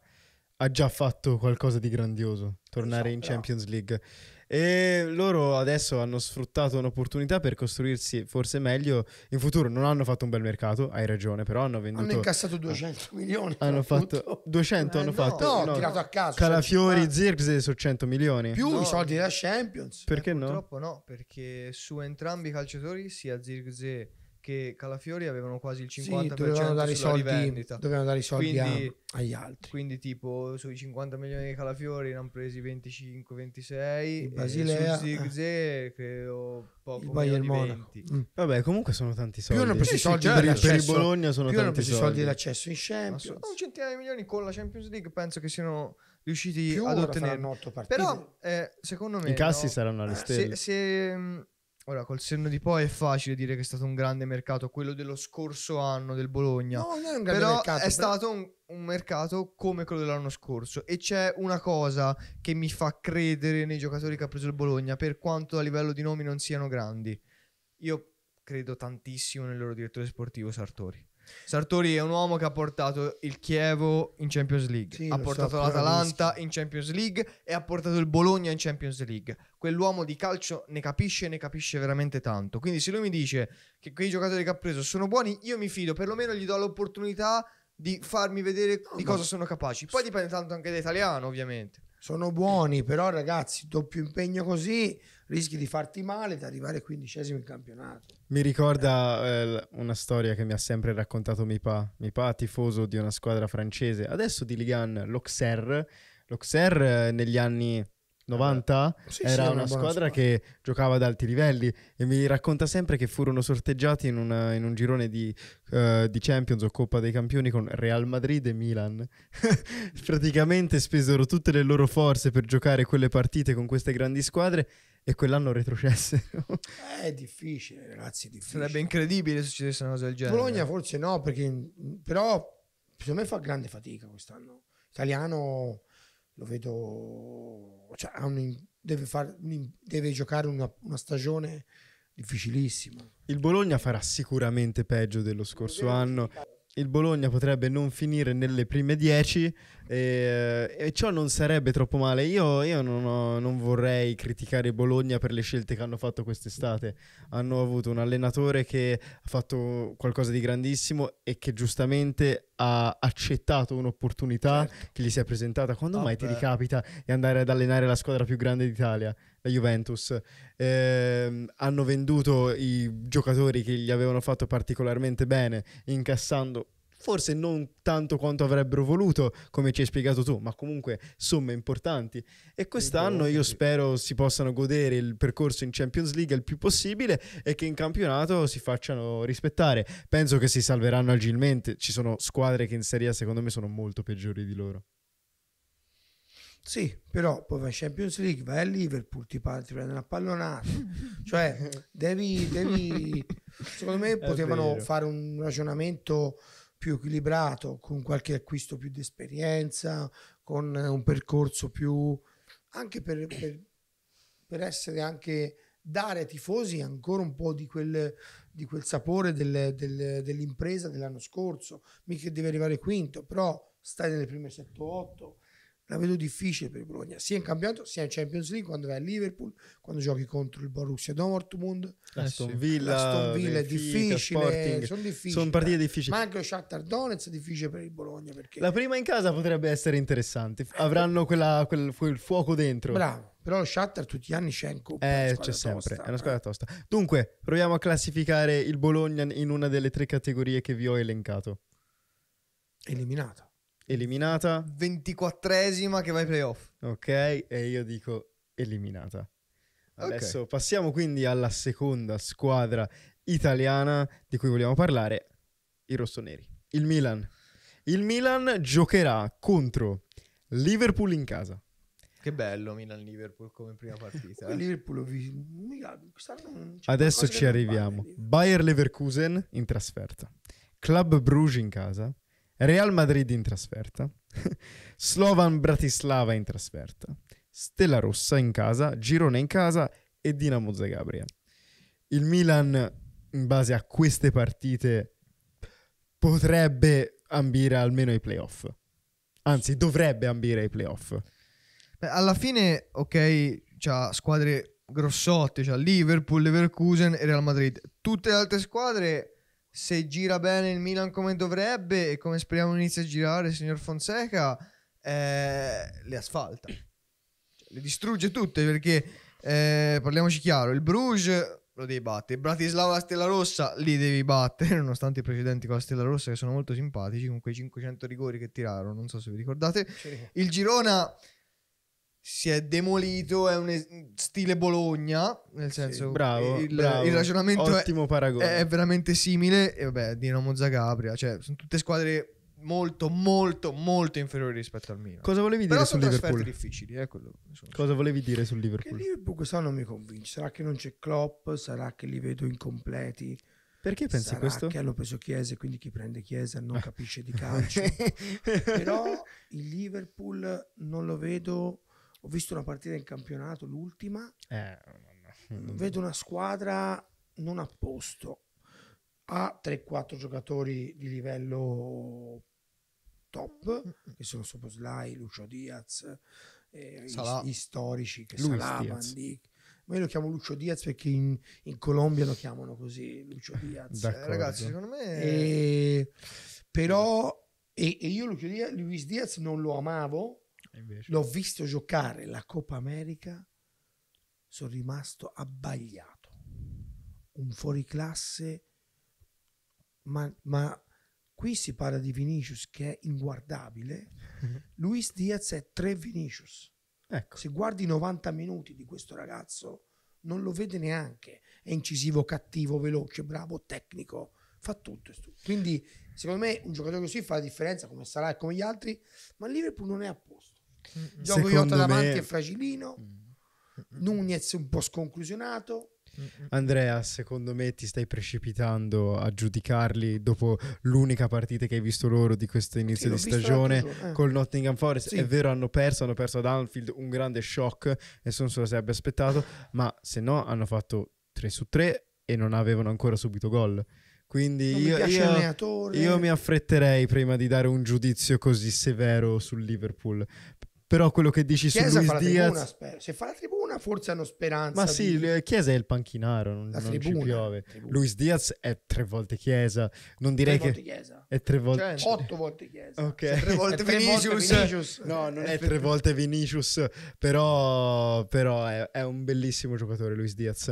ha già fatto qualcosa di grandioso, tornare so, in però- Champions League. E loro adesso hanno sfruttato un'opportunità per costruirsi forse meglio in futuro. Non hanno fatto un bel mercato, hai ragione, però hanno venduto... Hanno incassato 200 milioni. hanno fatto tutto. 200 Eh, hanno no. fatto No, tirato a caso. Calafiori, cioè, Zirkzee su 100 milioni più No. i soldi della Champions. perché Eh, no? Purtroppo no, perché su entrambi i calciatori, sia Zirkzee che Calafiori, avevano quasi il 50% Sì, dovevano dare i sulla soldi, rivendita. dovevano dare i soldi a- Quindi- agli altri. Quindi tipo sui 50 milioni di Calafiori ne hanno presi 25-26 Il e Basilea, su Zirkzee che ho poco il meno Bayern di Monaco. 20. Mm. Vabbè, comunque sono tanti Più soldi. hanno preso i soldi per, il- per il dell'accesso- Bologna sono più tanti soldi soldi. dell'accesso in Champions. un centinaio di milioni con la Champions League penso che siano riusciti Più ad ottenere. faranno otto partite. Però eh, secondo me I cassi no, saranno alle Eh, stelle. se, se, mh, ora col senno di poi è facile dire che è stato un grande mercato quello dello scorso anno del Bologna. No, non è un grande però mercato, è però- stato un, un mercato come quello dell'anno scorso. E c'è una cosa che mi fa credere nei giocatori che ha preso il Bologna per quanto a livello di nomi non siano grandi. Io credo tantissimo nel loro direttore sportivo Sartori Sartori è un uomo che ha portato il Chievo in Champions League, Sì, ha portato so, l'Atalanta in Champions League e ha portato il Bologna in Champions League. Quell'uomo di calcio ne capisce e ne capisce veramente tanto. Quindi se lui mi dice che quei giocatori che ha preso sono buoni, io mi fido, perlomeno gli do l'opportunità di farmi vedere di cosa sono capaci. Poi dipende tanto anche da italiano, ovviamente. sono buoni, però ragazzi, doppio impegno così rischi di farti male ed arrivare quindicesimo in campionato. Mi ricorda eh, una storia che mi ha sempre raccontato mio pa. Mio pa, tifoso di una squadra francese, adesso di Ligue 1, l'Auxerre. L'Auxerre eh, negli anni 90 Sì, sì, era è una, buona squadra che giocava ad alti livelli e mi racconta sempre che furono sorteggiati in, una- in un girone di, eh, di Champions o Coppa dei Campioni con Real Madrid e Milan. Praticamente spesero tutte le loro forze per giocare quelle partite con queste grandi squadre e quell'anno retrocessero. È difficile, ragazzi, è difficile. Sarebbe incredibile se succedesse una cosa del genere. Bologna forse no, perché però secondo me fa grande fatica quest'anno. Italiano lo vedo, cioè, ha un- deve, far- deve giocare una, una stagione difficilissima. Il Bologna farà sicuramente peggio dello scorso anno. Il Bologna potrebbe non finire nelle prime 10 e, e ciò non sarebbe troppo male. Io, io non, ho- non vorrei criticare Bologna per le scelte che hanno fatto quest'estate. Hanno avuto un allenatore che ha fatto qualcosa di grandissimo e che giustamente ha accettato un'opportunità che gli si è presentata. Quando mai ti Vabbè. ricapita di andare ad allenare la squadra più grande d'Italia, la Juventus? Ehm, hanno venduto i giocatori che gli avevano fatto particolarmente bene, incassando forse non tanto quanto avrebbero voluto, come ci hai spiegato tu, ma comunque somme importanti. E quest'anno io spero si possano godere il percorso in Champions League il più possibile e che in campionato si facciano rispettare. Penso che si salveranno agilmente. Ci sono squadre che in Serie A secondo me sono molto peggiori di loro. Sì, però poi vai in Champions League, vai a Liverpool, ti, ti prende una pallonata. cioè, devi, devi- secondo me potevano fare un ragionamento più equilibrato, con qualche acquisto più di esperienza, con un percorso più anche per, per- per essere anche dare ai tifosi ancora un po' di quel, di quel sapore del- del- dell'impresa dell'anno scorso. Mica deve arrivare quinto, però stai nelle prime 7-8 la vedo difficile per il Bologna, sia in campionato sia in Champions League, quando vai a Liverpool, quando giochi contro il Borussia Dortmund. Aston. Villa, L'Aston Villa è difficile, Sporting. sono difficili. Sono partite difficili. Ma anche lo Shakhtar Donetsk è difficile per il Bologna perché La prima in casa potrebbe essere interessante. Avranno quella- quel, quel fuoco dentro. bravo, però lo Shakhtar tutti gli anni c'è in coppa, Eh, c'è sempre, tosta, è una eh. squadra tosta. Dunque, proviamo a classificare il Bologna in una delle tre categorie che vi ho elencato. eliminato. Eliminata, 24esima che va ai playoff. ok, e io dico eliminata. Adesso passiamo quindi alla seconda squadra italiana di cui vogliamo parlare, i rossoneri. Il Milan. Il Milan giocherà contro Liverpool in casa. Che bello Milan-Liverpool come prima partita. Eh. Liverpool c'è Adesso ci arriviamo. va bene. Bayer Leverkusen in trasferta, Club Bruges in casa, Real Madrid in trasferta, Slovan Bratislava in trasferta, Stella Rossa in casa, Girone in casa e Dinamo Zagabria. Il Milan, in base a queste partite, potrebbe ambire almeno ai playoff. Anzi, dovrebbe ambire ai playoff. Beh, alla fine, ok, c'ha squadre grossotte, c'ha Liverpool, Leverkusen e Real Madrid. Tutte le altre squadre, se gira bene il Milan come dovrebbe e come speriamo inizi a girare il signor Fonseca, eh, le asfalta. Cioè, le distrugge tutte perché, eh, parliamoci chiaro, il Bruges lo devi battere, il Bratislava Stella Rossa li devi battere, nonostante i precedenti con la Stella Rossa che sono molto simpatici, con quei 500 rigori che tirarono, non so se vi ricordate. Il Girona si è demolito, è un es- stile Bologna, nel senso Bravo, il, bravo. il ragionamento è, Ottimo paragone. è veramente simile e vabbè, Dinamo Zagabria, cioè sono tutte squadre molto molto molto inferiori rispetto al Milan. Cosa volevi dire Però sul Liverpool? difficili, eh, quello sono- Cosa volevi dire sul Che Liverpool? Liverpool quest'anno non mi convince. Sarà che non c'è Klopp, sarà che li vedo incompleti. Perché pensi sarà questo? che hanno preso Chiesa e quindi chi prende Chiesa non capisce di calcio. Però il Liverpool non lo vedo. Ho visto una partita in campionato, l'ultima. Eh, Vedo una squadra non a posto. Ha 3-4 giocatori di livello top, che sono Soposlai, Lucio Diaz, eh, i- Salah. gli, storici, che Salah, Diaz. Van Dijk. Ma io lo chiamo Lucio Diaz perché in, in Colombia lo chiamano così, Lucio Diaz. Eh, ragazzi, secondo me E- però, e, e io Lucio Diaz, Luis Diaz non lo amavo, l'ho visto giocare la Coppa America, sono rimasto abbagliato. Un fuoriclasse, ma, ma qui si parla di Vinicius che è inguardabile. Luis Diaz è tre Vinicius. Ecco. Se guardi i 90 minuti di questo ragazzo, non lo vede neanche. È incisivo, cattivo, veloce, bravo, tecnico, fa tutto. Quindi, secondo me, un giocatore così fa la differenza, come sarà e come gli altri, ma il Liverpool non è a posto. Mm, Gioco Secondo Iota davanti me- è fragilino, Nunez un po' sconclusionato. Andrea, secondo me ti stai precipitando a giudicarli dopo l'unica partita che hai visto loro di questo inizio l'ho di stagione eh. col Nottingham Forest. Sì. È vero, hanno perso, hanno perso ad Anfield, un grande shock, nessuno se lo sarebbe aspettato, ma se no hanno fatto 3 su 3 e non avevano ancora subito gol. Quindi io, io- io mi affretterei prima di dare un giudizio così severo sul Liverpool. Però quello che dici su Chiesa Luis la tribuna, Diaz... spero. Se fa la tribuna, forse hanno speranza. Ma sì, di- Chiesa è il panchinaro, non, la non ci tribuna, piove. tribuna. Luis Diaz è tre volte Chiesa. Non Tre direi volte che Chiesa. è tre volte. Cioè, Otto volte Chiesa. Ok. tre volte È tre Vinicius. Vinicius. No, non È è tre- tre volte Vinicius, però, però è, è un bellissimo giocatore Luis Diaz.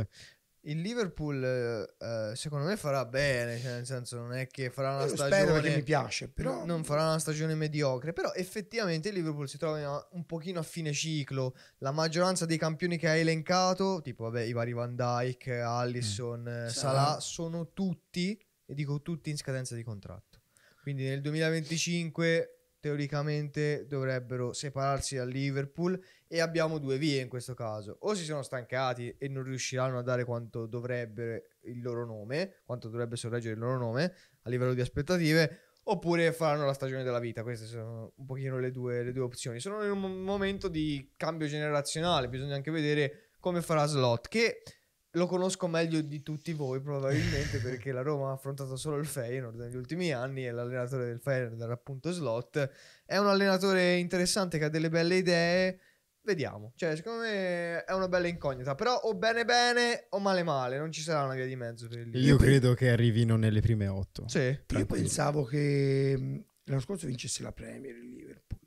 Il Liverpool, eh, eh, secondo me, farà bene. Cioè, nel senso, non è che farà una Io stagione. perché mi piace, però No, non farà una stagione mediocre, però effettivamente il Liverpool si trova un pochino a fine ciclo. La maggioranza dei campioni che hai elencato, tipo vabbè, i vari Van Dyke, Allison, eh, Salah. Salah, sono tutti, e dico tutti in scadenza di contratto. Quindi nel 2025 teoricamente dovrebbero separarsi dal Liverpool e abbiamo due vie in questo caso. O si sono stancati e non riusciranno a dare quanto dovrebbe il loro nome, quanto dovrebbe sorreggere il loro nome a livello di aspettative, oppure faranno la stagione della vita. Queste sono un pochino le due, le due opzioni. Sono in un mo- momento di cambio generazionale, bisogna anche vedere come farà Slot, che lo conosco meglio di tutti voi probabilmente perché la Roma ha affrontato solo il Feyenoord negli ultimi anni e l'allenatore del Feyenoord era appunto Slot. È un allenatore interessante che ha delle belle idee. Vediamo, cioè secondo me è una bella incognita, però o bene bene o male male, non ci sarà una via di mezzo per il Liverpool. Io credo che arrivino nelle prime otto. Sì. Io Tranquillo. pensavo che mh, l'anno scorso vincesse la Premier il Liverpool.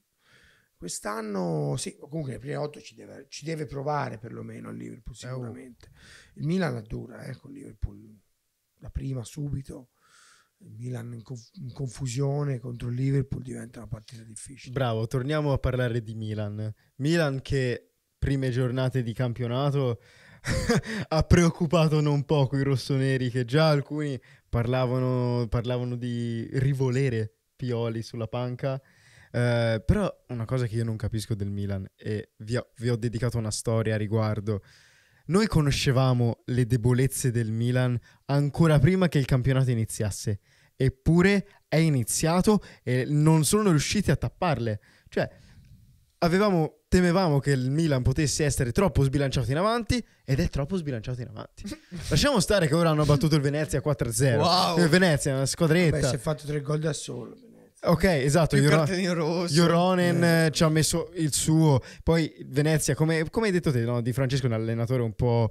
Quest'anno, sì, comunque le prime otto ci deve, ci deve provare perlomeno il Liverpool Eh, oh. sicuramente. Il Milan la dura, eh, con Liverpool la prima subito. Il Milan in, conf- in confusione contro il Liverpool diventa una partita difficile. Bravo, torniamo a parlare di Milan. Milan che prime giornate di campionato ha preoccupato non poco i rossoneri che già alcuni parlavano, parlavano di rivolere Pioli sulla panca. Eh, però una cosa che io non capisco del Milan e vi ho, vi ho dedicato una storia a riguardo. Noi conoscevamo le debolezze del Milan ancora prima che il campionato iniziasse, eppure è iniziato e non sono riusciti a tapparle. Cioè, avevamo, temevamo che il Milan potesse essere troppo sbilanciato in avanti ed è troppo sbilanciato in avanti. Lasciamo stare che ora hanno battuto il Venezia 4-0. Wow. Il Venezia è una Beh, squadretta. si è fatto tre gol da solo. Ok, esatto. Cartellino rosso. Joronen eh, ci ha messo il suo. Poi Venezia, come, come hai detto te, no? Di Francesco è un allenatore un po',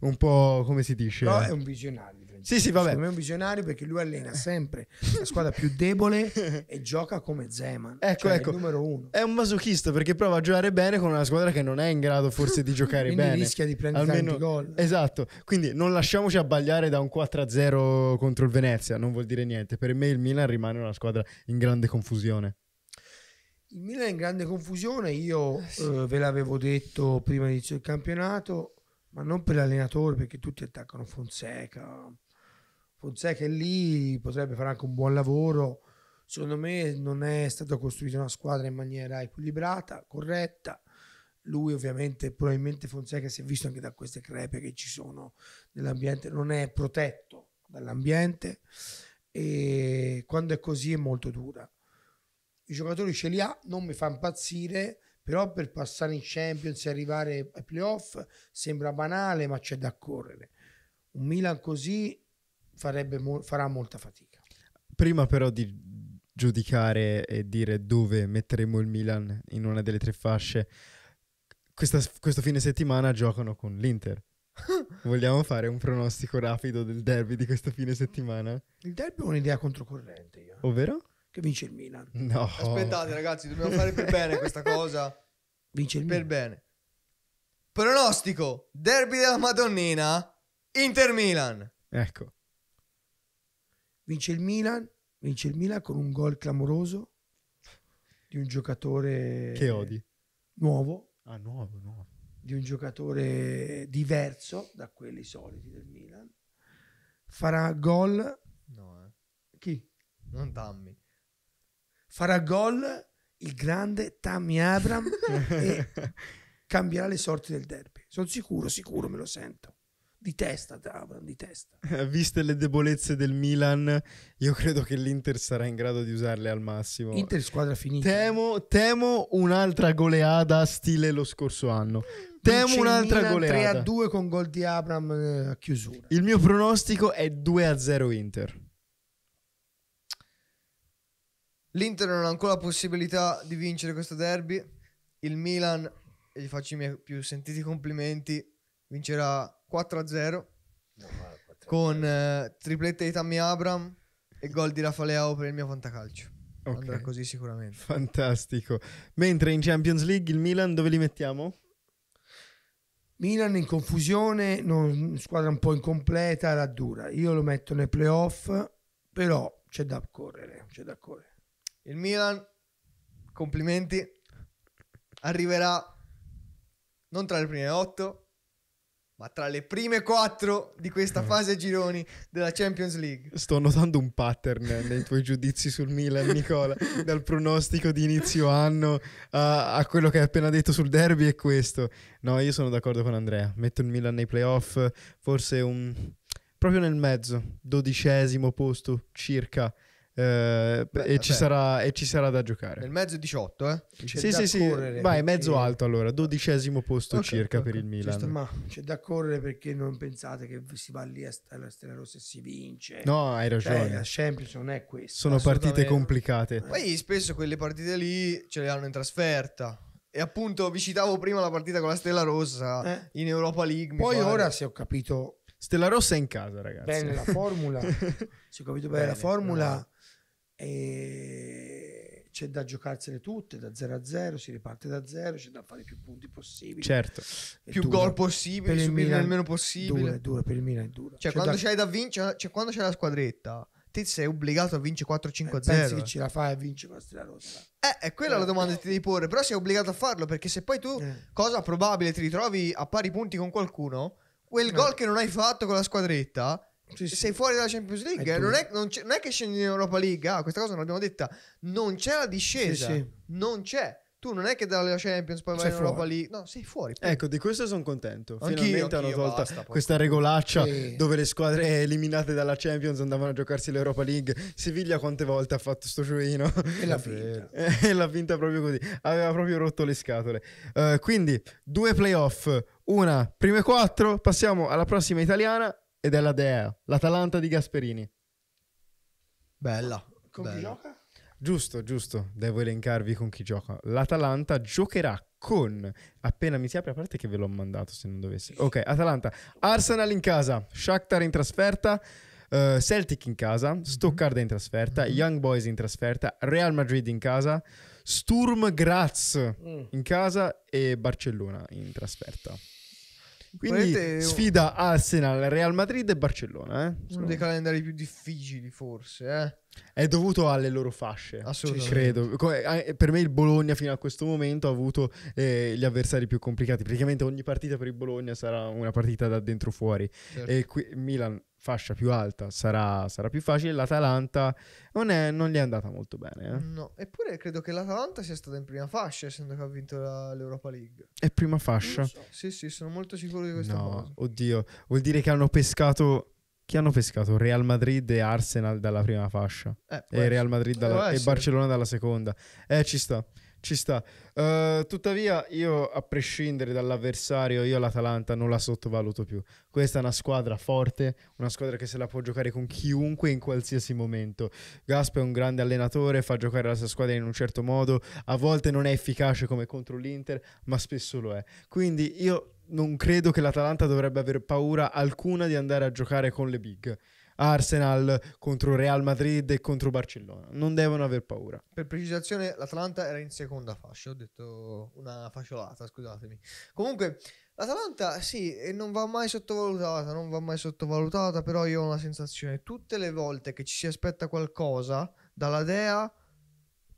un po' come si dice? Però è un visionario. Sì, sì, vabbè. Secondo me è un visionario perché lui allena sempre la squadra più debole e gioca come Zeman. Ecco, cioè ecco. Il numero uno. È un masochista perché prova a giocare bene con una squadra che non è in grado forse di giocare Quindi bene. rischia di prendere Almeno- tanti gol. Esatto, quindi non lasciamoci abbagliare da un 4-0 contro il Venezia, non vuol dire niente. Per me il Milan rimane una squadra in grande confusione. Il Milan è in grande confusione, io Eh, sì. eh, ve l'avevo detto prima dell'inizio del campionato, ma non per l'allenatore perché tutti attaccano Fonseca. Fonseca è lì, potrebbe fare anche un buon lavoro. Secondo me non è stata costruita una squadra in maniera equilibrata, corretta. Lui ovviamente, probabilmente Fonseca si è visto anche da queste crepe che ci sono nell'ambiente, non è protetto dall'ambiente e quando è così è molto dura i giocatori ce li ha, non mi fa impazzire, però per passare in Champions e arrivare ai playoff sembra banale, ma c'è da correre. Un Milan così mo- farà molta fatica. Prima però di giudicare e dire dove metteremo il Milan in una delle tre fasce, questa- questo fine settimana giocano con l'Inter. Vogliamo fare un pronostico rapido del derby di questo fine settimana? Il derby è un'idea controcorrente, io, Ovvero? che vince il Milan. No. Aspettate ragazzi, dobbiamo fare per bene questa cosa. Vince il Per Milan. bene. Pronostico. Derby della Madonnina. Inter Milan. Ecco. Vince il Milan, vince il Milan con un gol clamoroso di un giocatore Che odi? nuovo, Ah, nuovo, nuovo. di un giocatore diverso da quelli soliti del Milan. Farà gol No, eh. chi? Non Tammy. Farà gol il grande Tammy Abram e cambierà le sorti del derby. Sono sicuro, sicuro, me lo sento. Di testa, Abram, di testa. Viste le debolezze del Milan, io credo che l'Inter sarà in grado di usarle al massimo. Inter squadra finita. Temo, temo un'altra goleada stile lo scorso anno. Temo un'altra Milan goleada. 3 a 2 con gol di Abram eh, a chiusura. Il mio pronostico è 2 a 0 Inter. L'Inter non ha ancora la possibilità di vincere questo derby. Il Milan, e gli faccio i miei più sentiti complimenti, vincerà 4-0 con eh, triplette di Tammy Abram e gol di Rafaleao per il mio fantacalcio. Ok. Andrà così sicuramente. Fantastico. Mentre in Champions League il Milan dove li mettiamo? Milan in confusione, non- squadra un po' incompleta, la dura. Io lo metto nei playoff, però c'è da correre, c'è da correre. Il Milan, complimenti, arriverà non tra le prime 8, ma tra le prime 4 di questa fase a gironi della Champions League. Sto notando un pattern nei tuoi giudizi sul Milan, Nicola. Dal pronostico di inizio anno a, a quello che hai appena detto sul derby è questo. No, io sono d'accordo con Andrea. Metto il Milan nei playoff, forse un... proprio nel mezzo, dodicesimo posto circa. Eh, Beh, e, ci beh. sarà, e ci sarà da giocare. Nel mezzo è 18, eh. C'è Sì, da sì, sì, correre vai, perché- mezzo alto allora, dodicesimo posto Ok, circa ok, per il Milan. sta. Ma c'è da correre perché non pensate che si va lì alla Stella Rossa e si vince. No, hai Cioè, ragione. la Champions non è questo. Sono partite complicate. Poi spesso quelle partite lì ce le hanno in trasferta. E appunto vi citavo prima la partita con la Stella Rossa Eh. in Europa League. Poi pare. ora, se ho capito Stella Rossa è in casa, ragazzi. bene la formula, se ho capito bene, la Bene, formula, bravo. Eh, c'è da giocarsene tutte, da 0 a 0, si riparte da 0, c'è da fare più punti possibili. certo. È più dura. gol Per possibili, Milan il meno Dura, possibile. è dura, per il Milan è dura. Cioè, C'è quando da- c'hai da vincere, cioè, quando c'hai la squadretta, te sei obbligato a vincere eh, 4-5-0. pensi che ce la fai e vince con la Stella Rossa. Eh, è quella Eh. la domanda che ti devi porre. Però sei obbligato a farlo perché se poi tu, Eh. cosa probabile, ti ritrovi a pari punti con qualcuno, quel Eh. gol che non hai fatto con la squadretta, Sì, sì. sei fuori dalla Champions League. Non, è, non non è che scendi in Europa League, ah, questa cosa non l'abbiamo detta. Non c'è la discesa. Sì. Non c'è. Tu non è che dalla Champions poi vai Sei in Europa fuori. League. No, sei fuori. Ecco, di questo sono contento. Anch'io, Finalmente hanno anch'io, tolto basta, poi. questa regolaccia dove le squadre eliminate dalla Champions andavano a giocarsi l'Europa League. Seviglia quante volte ha fatto sto gioino? E l'ha vinta. e l'ha vinta proprio così. Aveva proprio rotto le scatole. Eh, quindi, due playoff, una prime quattro. Passiamo alla prossima italiana ed è la Dea, l'Atalanta di Gasperini. Bella. Con chi bella. gioca? Giusto, giusto, devo elencarvi con chi gioca. L'Atalanta giocherà con, appena mi si apre, a parte che ve l'ho mandato se non dovessi. Ok, Atalanta, Arsenal in casa, Shakhtar in trasferta, eh, Celtic in casa, Stoccarda in trasferta, Young Boys in trasferta, Real Madrid in casa, Sturm Graz Mm. in casa e Barcellona in trasferta. Quindi Praticamente- sfida Arsenal, Real Madrid e Barcellona. eh. Uno dei calendari più difficili, forse, eh. È dovuto alle loro fasce. Assolutamente. Credo. Co- eh, Per me il Bologna fino a questo momento ha avuto eh, gli avversari più complicati. Praticamente ogni partita per il Bologna sarà una partita da dentro fuori. Certo. E qui Milan, fascia più alta, sarà, sarà più facile. L'Atalanta non, è- non gli è andata molto bene. eh. No, eppure credo che l'Atalanta sia stata in prima fascia, essendo che ha vinto la- l'Europa League. È prima fascia. so. Sì, sì, sono molto sicuro di questa No, cosa. oddio. Vuol dire che hanno pescato... Chi hanno pescato? Real Madrid e Arsenal dalla prima fascia. Eh, E. Real Madrid dalla- e. Barcellona dalla seconda. Eh, ci sta, ci sta. Eh, tuttavia, io a prescindere dall'avversario, io l'Atalanta non la sottovaluto più. Questa è una squadra forte, una squadra che se la può giocare con chiunque in qualsiasi momento. Gasp è un grande allenatore, fa giocare la sua squadra in un certo modo, a volte non è efficace come contro l'Inter, ma spesso lo è. Quindi io non credo che l'Atalanta dovrebbe avere paura alcuna di andare a giocare con le big. Arsenal contro Real Madrid e contro Barcellona. Non devono aver paura. Per precisazione, l'Atalanta era in seconda fascia. Ho detto una fasciolata, scusatemi. Comunque, l'Atalanta sì, non va mai sottovalutata. Non va mai sottovalutata. Però io ho una sensazione: tutte le volte che ci si aspetta qualcosa dalla Dea,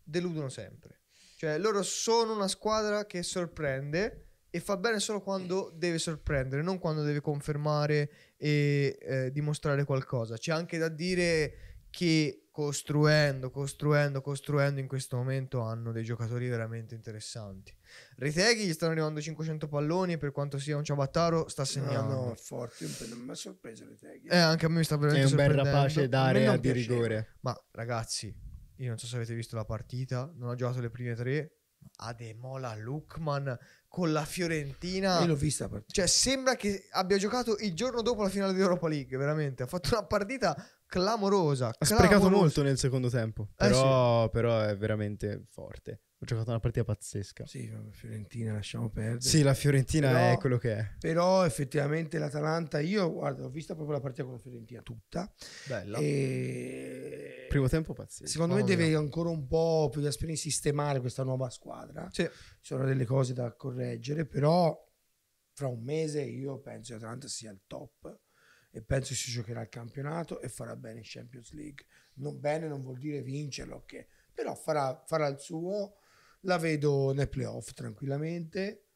deludono sempre. Cioè, loro sono una squadra che sorprende. E fa bene solo quando deve sorprendere, non quando deve confermare e eh, dimostrare qualcosa. C'è anche da dire che costruendo, costruendo, costruendo in questo momento hanno dei giocatori veramente interessanti. Reteghi gli stanno arrivando 500 palloni e per quanto sia un ciabattaro sta No, segnando. no, è forte. Non mi ha sorpreso le teghe. Eh, anche a me mi sta È veramente un bel rapace d'area di rigore. Ma ragazzi, io non so se avete visto la partita, non ho giocato le prime tre. Ademola Lukman con la Fiorentina. Io l'ho vista. Cioè, sembra che abbia giocato il giorno dopo la finale di Europa League, veramente. Ha fatto una partita clamorosa. Ha sprecato molto nel secondo tempo, Eh, però, però è veramente forte. Ho giocato una partita pazzesca. Sì, vabbè, Fiorentina lasciamo perdere. Sì, la Fiorentina Però- è quello che è. Però effettivamente l'Atalanta, io guarda, ho vista proprio la partita con la Fiorentina tutta. Bella. E... Primo tempo pazzesco. Secondo me Ovvio. deve ancora un po' più Gasperini sistemare questa nuova squadra. Sì. Ci sono delle cose da correggere, però fra un mese io penso che l'Atalanta sia il top e penso si giocherà il campionato e farà bene in Champions League. Non bene non vuol dire vincerlo, ok. però farà, farà il suo. La vedo nei playoff tranquillamente.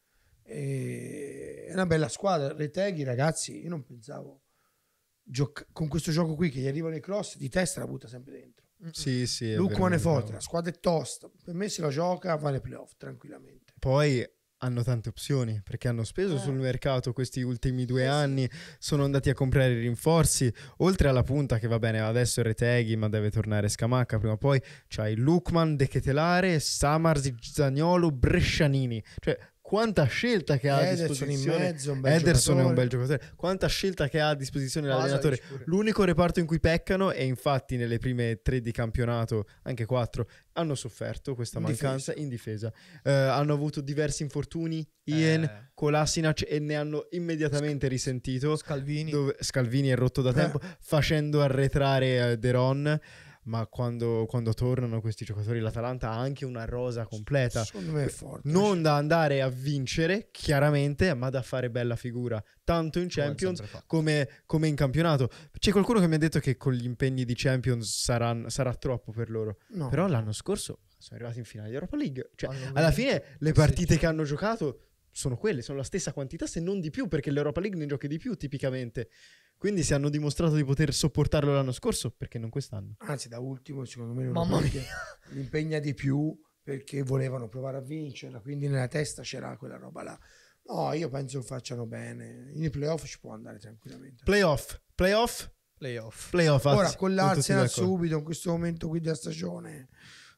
E... È una bella squadra. Reteghi, ragazzi, io non pensavo gioc- con questo gioco qui che gli arrivano i cross di testa la butta sempre dentro. Sì, sì. forte, bravo. la squadra è tosta. Per me se la gioca va nei playoff tranquillamente. Poi hanno tante opzioni perché hanno speso Eh. sul mercato questi ultimi due Eh anni, sono andati a comprare i rinforzi, oltre alla punta che va bene adesso è Reteghi ma deve tornare Scamacca prima o poi, c'hai Lukman, De Ketelare, Samarzi, Zagnolo, Brescianini, cioè quanta scelta che ha a Ederson in disposizione. mezzo, un bel Ederson è un bel giocatore. giocatore, quanta scelta che ha a disposizione Vasovic l'allenatore. L'unico reparto in cui peccano e infatti nelle prime tre di campionato, anche quattro, hanno sofferto questa In mancanza in difesa. Eh, hanno avuto diversi infortuni, Ian, Eh, Kolasinac e ne hanno immediatamente risentito. Scalvini. Dove Scalvini è rotto da Eh. tempo, facendo arretrare eh, De Ron. Ma quando, quando tornano questi giocatori, l'Atalanta ha anche una rosa completa. Secondo me è forte. Non da andare a vincere, chiaramente, ma da fare bella figura. Tanto in Champions come, come in campionato. C'è qualcuno che mi ha detto che con gli impegni di Champions saran- sarà troppo per loro. No. Però l'anno scorso sono arrivati in finale di Europa League. Cioè, alla fine le partite che hanno giocato sono quelle, sono la stessa quantità, se non di più, perché l'Europa League ne giochi di più tipicamente. Quindi se hanno dimostrato di poter sopportarlo l'anno scorso, perché non quest'anno? Anzi, da ultimo, secondo me, Mamma mia. impegna di più perché volevano provare a vincerla. Quindi nella testa c'era quella roba là. No, io penso che facciano bene. In playoff ci può andare tranquillamente. Playoff, playoff, Playoff. playoff. Ora, con l'Arsenal subito, in questo momento qui della stagione,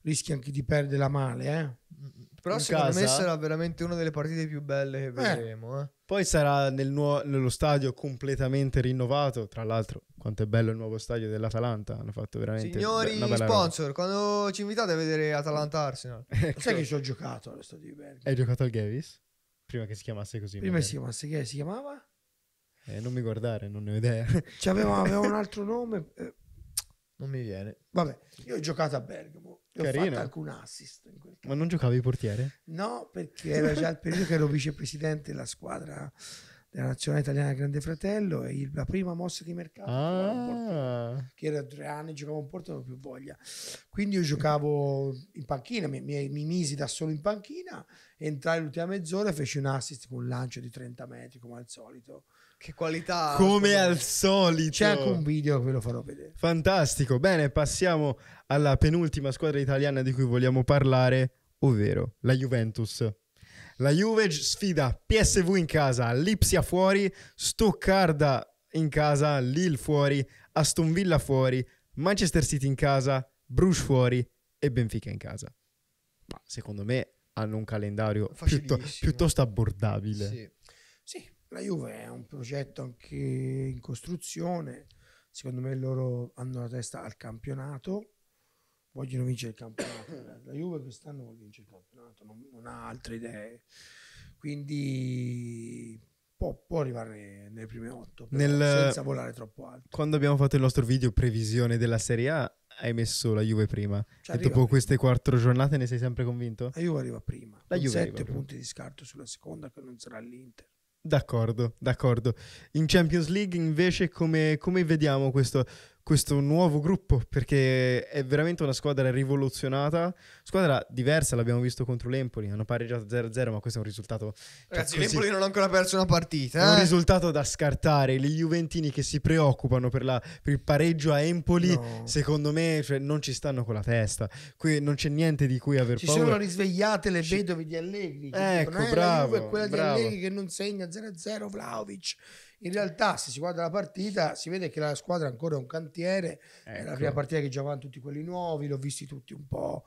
rischi anche di perderla male, eh? Però In secondo me casa? sarà veramente una delle partite più belle che vedremo. Eh. Poi sarà nel nuo- nello stadio completamente rinnovato. Tra l'altro, quanto è bello il nuovo stadio dell'Atalanta. Hanno fatto veramente Signori bella roba. sponsor, quando ci invitate a vedere Atalanta-Arsenal? Ecco. Sai che ci ho giocato allo stadio di Bergamo? Hai giocato al Gavis? Prima che si chiamasse così. Prima magari. si chiamasse, che si chiamava? Eh, non mi guardare, non ne ho idea. C'aveva aveva un altro nome. eh, Non mi viene. vabbè, io ho giocato a Bergamo. E ho fatto anche un assist in quel Ma non giocavi portiere? No, perché era già il periodo che ero vicepresidente della squadra della nazionale italiana Grande Fratello e il- la prima mossa di mercato portiere, Ah, che era tre anni, giocavo un porto, non avevo più voglia. Quindi io giocavo in panchina, mi, mi- mi misi da solo in panchina, entrai l'ultima mezz'ora e feci un assist con un lancio di 30 metri come al solito. Che qualità. come al solito. C'è anche un video che ve lo farò vedere. Fantastico. Bene, passiamo alla penultima squadra italiana di cui vogliamo parlare, ovvero la Juventus. La Juve sfida PSV in casa, Lipsia fuori, Stoccarda in casa, Lille fuori, Aston Villa fuori, Manchester City in casa, Bruges fuori e Benfica in casa. Ma secondo me hanno un calendario piutto- Facilissimo. piuttosto abbordabile. Sì. Sì, la Juve è un progetto anche in costruzione. Secondo me loro hanno la testa al campionato, vogliono vincere il campionato. La Juve quest'anno vuole vincere il campionato, non, non ha altre idee. Quindi può, può arrivare nelle prime otto, Nel- senza volare troppo alto. Quando abbiamo fatto il nostro video previsione della Serie A, hai messo la Juve prima. Cioè, e dopo prima. queste quattro giornate ne sei sempre convinto? La Juve arriva prima, La Juve sette arriva prima. punti di scarto sulla seconda che non sarà l'Inter. D'accordo, d'accordo. In Champions League invece come, come vediamo questo, questo nuovo gruppo? Perché è veramente una squadra rivoluzionata, squadra diversa, l'abbiamo visto contro l'Empoli, hanno pareggiato 0-0, ma questo è un risultato... cioè, Ragazzi, così- l'Empoli non ha ancora perso una È un partita. Eh? risultato da scartare. Gli Juventini che si preoccupano per, la- per il pareggio a Empoli, No. secondo me cioè, non ci stanno con la testa. Qui non c'è niente di cui aver Si paura. sono risvegliate le Ci- vedove di Allegri. Ecco, dicono, "Eh, bravo, è quella bravo. di Allegri che non segna 0-0 Vlaovic. In realtà, se si guarda la partita, si vede che la squadra ancora è un cantiere. È la Ecco. prima partita che giocavano tutti quelli nuovi, l'ho visti tutti un po'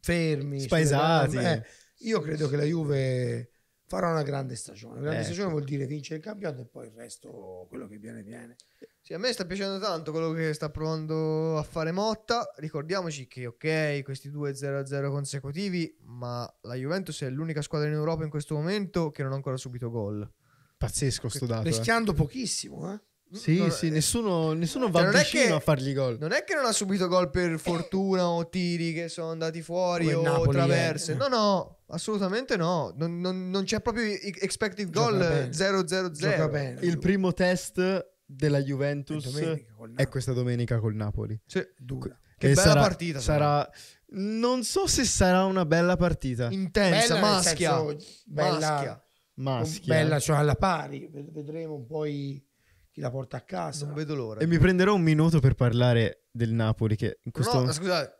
fermi. Spaesati. Eh, io credo che la Juve farà una grande stagione. Una grande Ecco. stagione vuol dire vincere il campionato e poi il resto, quello che viene, viene. Sì, a me sta piacendo tanto quello che sta provando a fare Motta. Ricordiamoci che, ok, questi due 0-0 consecutivi, ma la Juventus è l'unica squadra in Europa in questo momento che non ha ancora subito gol. Pazzesco sto dato. eh. Rischiando pochissimo, eh? Sì, Non- sì, nessuno, nessuno Cioè, va vicino che- a fargli gol. Non è che non ha subito gol per fortuna o tiri che sono andati fuori Come o Napoli traverse. ieri. No, no, assolutamente no. Non, non- non c'è proprio expected goal bene. 0-0-0. Gioca bene. Il primo test della Juventus domenica è questa domenica col Napoli. Sì. Dura. Che E bella sarà- partita. Sarà... Non so se sarà una bella partita. intensa, Bella maschia. senso, bella, Maschia. Maschia. bella, cioè alla pari. Ved- Vedremo un po' i- chi la porta a casa. Non vedo l'ora. E mi prenderò un minuto per parlare del Napoli che in questo... No, scusate.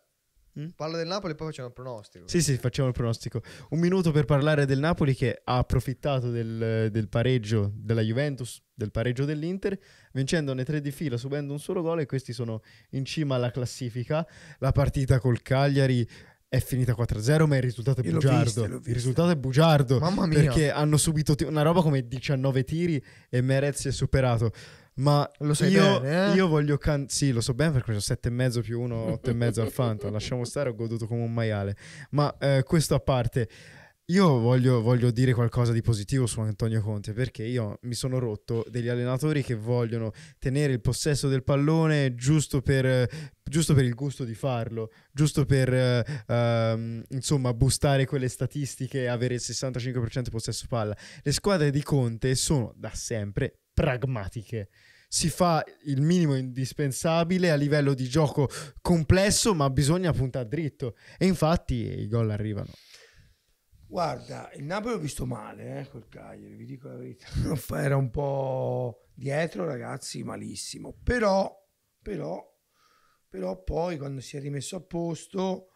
Mm? Parla del Napoli e poi facciamo il pronostico. Sì, sì, facciamo il pronostico. Un minuto per parlare del Napoli che ha approfittato del, del pareggio della Juventus, del pareggio dell'Inter, vincendone tre di fila, subendo un solo gol e questi sono in cima alla classifica. La partita col Cagliari è finita 4-0, ma il risultato è Io bugiardo. vista, Il risultato è bugiardo. Mamma mia. Perché hanno subito una roba come 19 tiri e Merez si è superato. Ma Lo sai io, bene, eh? io voglio can- sì, lo so bene perché ho 7 e mezzo più 1, 8 e mezzo al Fanta. Lasciamo stare, ho goduto come un maiale. Ma eh, questo a parte, io voglio, voglio dire qualcosa di positivo su Antonio Conte perché io mi sono rotto degli allenatori che vogliono tenere il possesso del pallone giusto per, giusto per il gusto di farlo, giusto per ehm, insomma boostare quelle statistiche e avere il 65% possesso palla. Le squadre di Conte sono da sempre pragmatiche. Si fa il minimo indispensabile a livello di gioco complesso, ma bisogna puntare dritto. E infatti i gol arrivano. Guarda, il Napoli l'ho visto male eh, col Cagliari, vi dico la verità. Era un po' dietro, ragazzi, malissimo. Però, però, però poi quando si è rimesso a posto,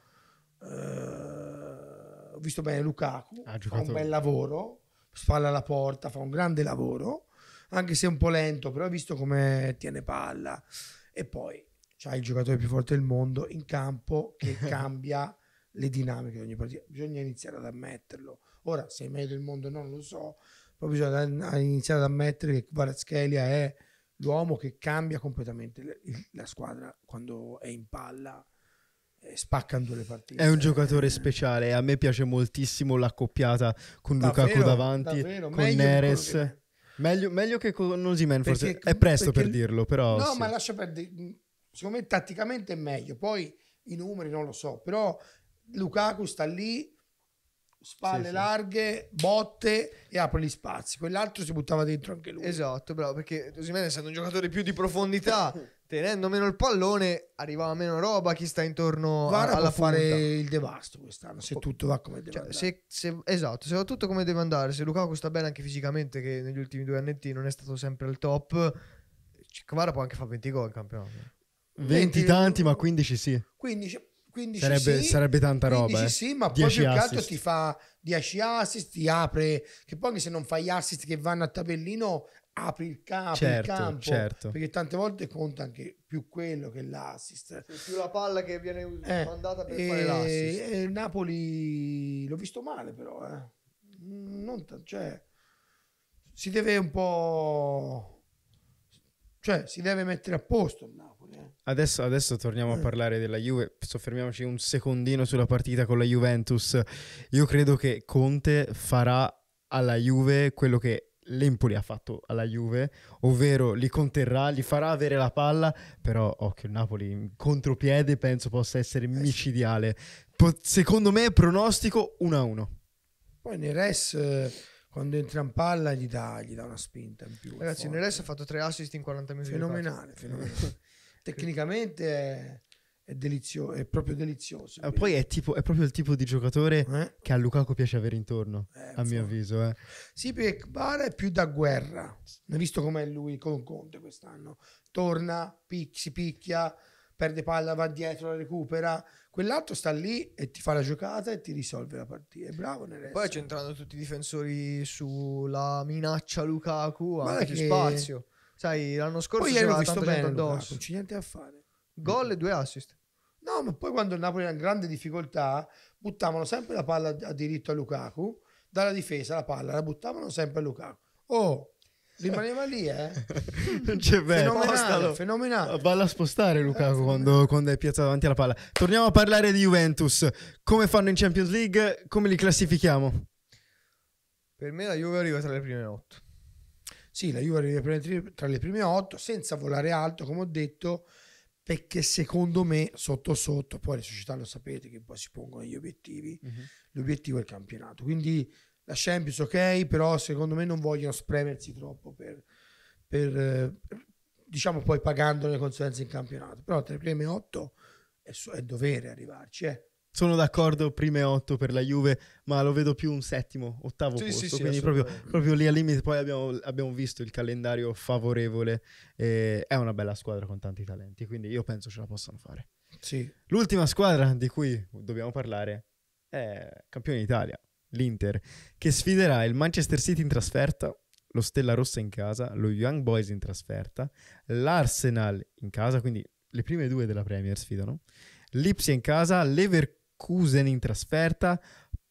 eh, ho visto bene Lukaku, Ha fa un bel lavoro, spalla alla porta, fa un grande lavoro, anche se è un po' lento, però hai visto come tiene palla. E poi c'ha il giocatore più forte del mondo in campo che cambia le dinamiche di ogni partita. Bisogna iniziare ad ammetterlo. Ora, se è meglio del mondo non lo so, però bisogna iniziare ad ammettere che Kvaratskhelia è l'uomo che cambia completamente la squadra quando è in palla spaccando le partite. È un giocatore Eh, speciale. A me piace moltissimo l'accoppiata con davvero, Lukaku davanti, davvero, con meglio Neres. che- Meglio, meglio che con Osimen, forse è presto perché- per dirlo, però No, sì. ma lascia perdere. Secondo me tatticamente è meglio. Poi i numeri non lo so, però Lukaku sta lì, spalle Sì, sì. larghe, botte e apre gli spazi. Quell'altro si buttava dentro anche lui. Esatto, bravo, perché Osimhen essendo un giocatore più di profondità, tenendo meno il pallone, arrivava meno roba chi sta intorno a- alla può fare il devasto quest'anno, se tutto va come deve Cioè, andare. se, se- esatto, se va tutto come deve andare, se Lukaku sta bene anche fisicamente, che negli ultimi due annetti non è stato sempre al top, Kvara può anche fare 20 gol in campionato. 20 tanti, ma 15 sì. 15, 15 Sarebbe, sì, sarebbe tanta 15 roba. eh. sì, ma poi 10 più che altro assist. ti fa 10 assist, ti apre, che poi anche se non fai gli assist che vanno a tabellino, apri il, ca- apri il Certo, campo. certo. Perché tante volte conta anche più quello che l'assist. più la palla che viene Eh, mandata per e, fare l'assist. e il Napoli l'ho visto male però, eh. Mm, Non ta- cioè, si deve un po'... Cioè, si deve mettere a posto il Napoli. Eh. Adesso, adesso torniamo a Eh. parlare della Juve. Soffermiamoci un secondino sulla partita con la Juventus. Io credo che Conte farà alla Juve quello che l'Empoli ha fatto alla Juve, ovvero li conterrà, li farà avere la palla, però occhio, il Napoli in contropiede penso possa essere micidiale. Po- secondo me pronostico 1-1. Poi Neres eh, quando entra in palla gli dà, gli dà una spinta in più. Ragazzi. Neres ha fatto 3 assist in 40 minuti. fenomenale, fenomenale. Tecnicamente è, è delizioso, è proprio delizioso. Eh, poi è, tipo, è proprio il tipo di giocatore Eh? che a Lukaku piace avere intorno, Eh, a mio avviso. Eh. Sì, perché Kvara è più da guerra. Ne hai visto com'è lui con Conte quest'anno. Torna, pic- si picchia, perde palla, va dietro, la recupera. Quell'altro sta lì e ti fa la giocata e ti risolve la partita. È bravo Neres. Poi centrando tutti i difensori sulla minaccia Lukaku, ha Guarda anche che- spazio. Sai, l'anno scorso Poi l'ho visto bene addosso. non c'è niente da fare. Gol e due assist. No, ma poi quando il Napoli era in grande difficoltà, buttavano sempre la palla a diritto a Lukaku, dalla difesa la palla la buttavano sempre a Lukaku. Oh, rimaneva lì, eh. Non c'è vero. fenomenale, fenomenale. Valla a spostare Lukaku quando, quando è piazzato davanti alla palla. Torniamo a parlare di Juventus. Come fanno in Champions League? Come li classifichiamo? Per me la Juve arriva tra le prime otto. Sì, la Juve arriva tra le- prime otto, senza volare alto, come ho detto, perché secondo me, sotto sotto, poi le società lo sapete che poi si pongono gli obiettivi, l'obiettivo è il campionato. Quindi la Champions ok, però secondo me non vogliono spremersi troppo per, per, diciamo poi pagando le conseguenze in campionato. Però tra le prime otto è, è dovere arrivarci, eh. Sono d'accordo, prime otto per la Juve, ma lo vedo più un settimo, ottavo Sì, posto. sì, sì, quindi proprio, proprio lì al limite. Poi abbiamo, abbiamo visto il calendario favorevole. e è una bella squadra con tanti talenti, quindi io penso ce la possano fare. Sì. L'ultima squadra di cui dobbiamo parlare è campione d'Italia, l'Inter, che sfiderà il Manchester City in trasferta, lo Stella Rossa in casa, lo Young Boys in trasferta, l'Arsenal in casa, quindi le prime due della Premier sfidano, l'Ipsia in casa, Leverkusen in trasferta,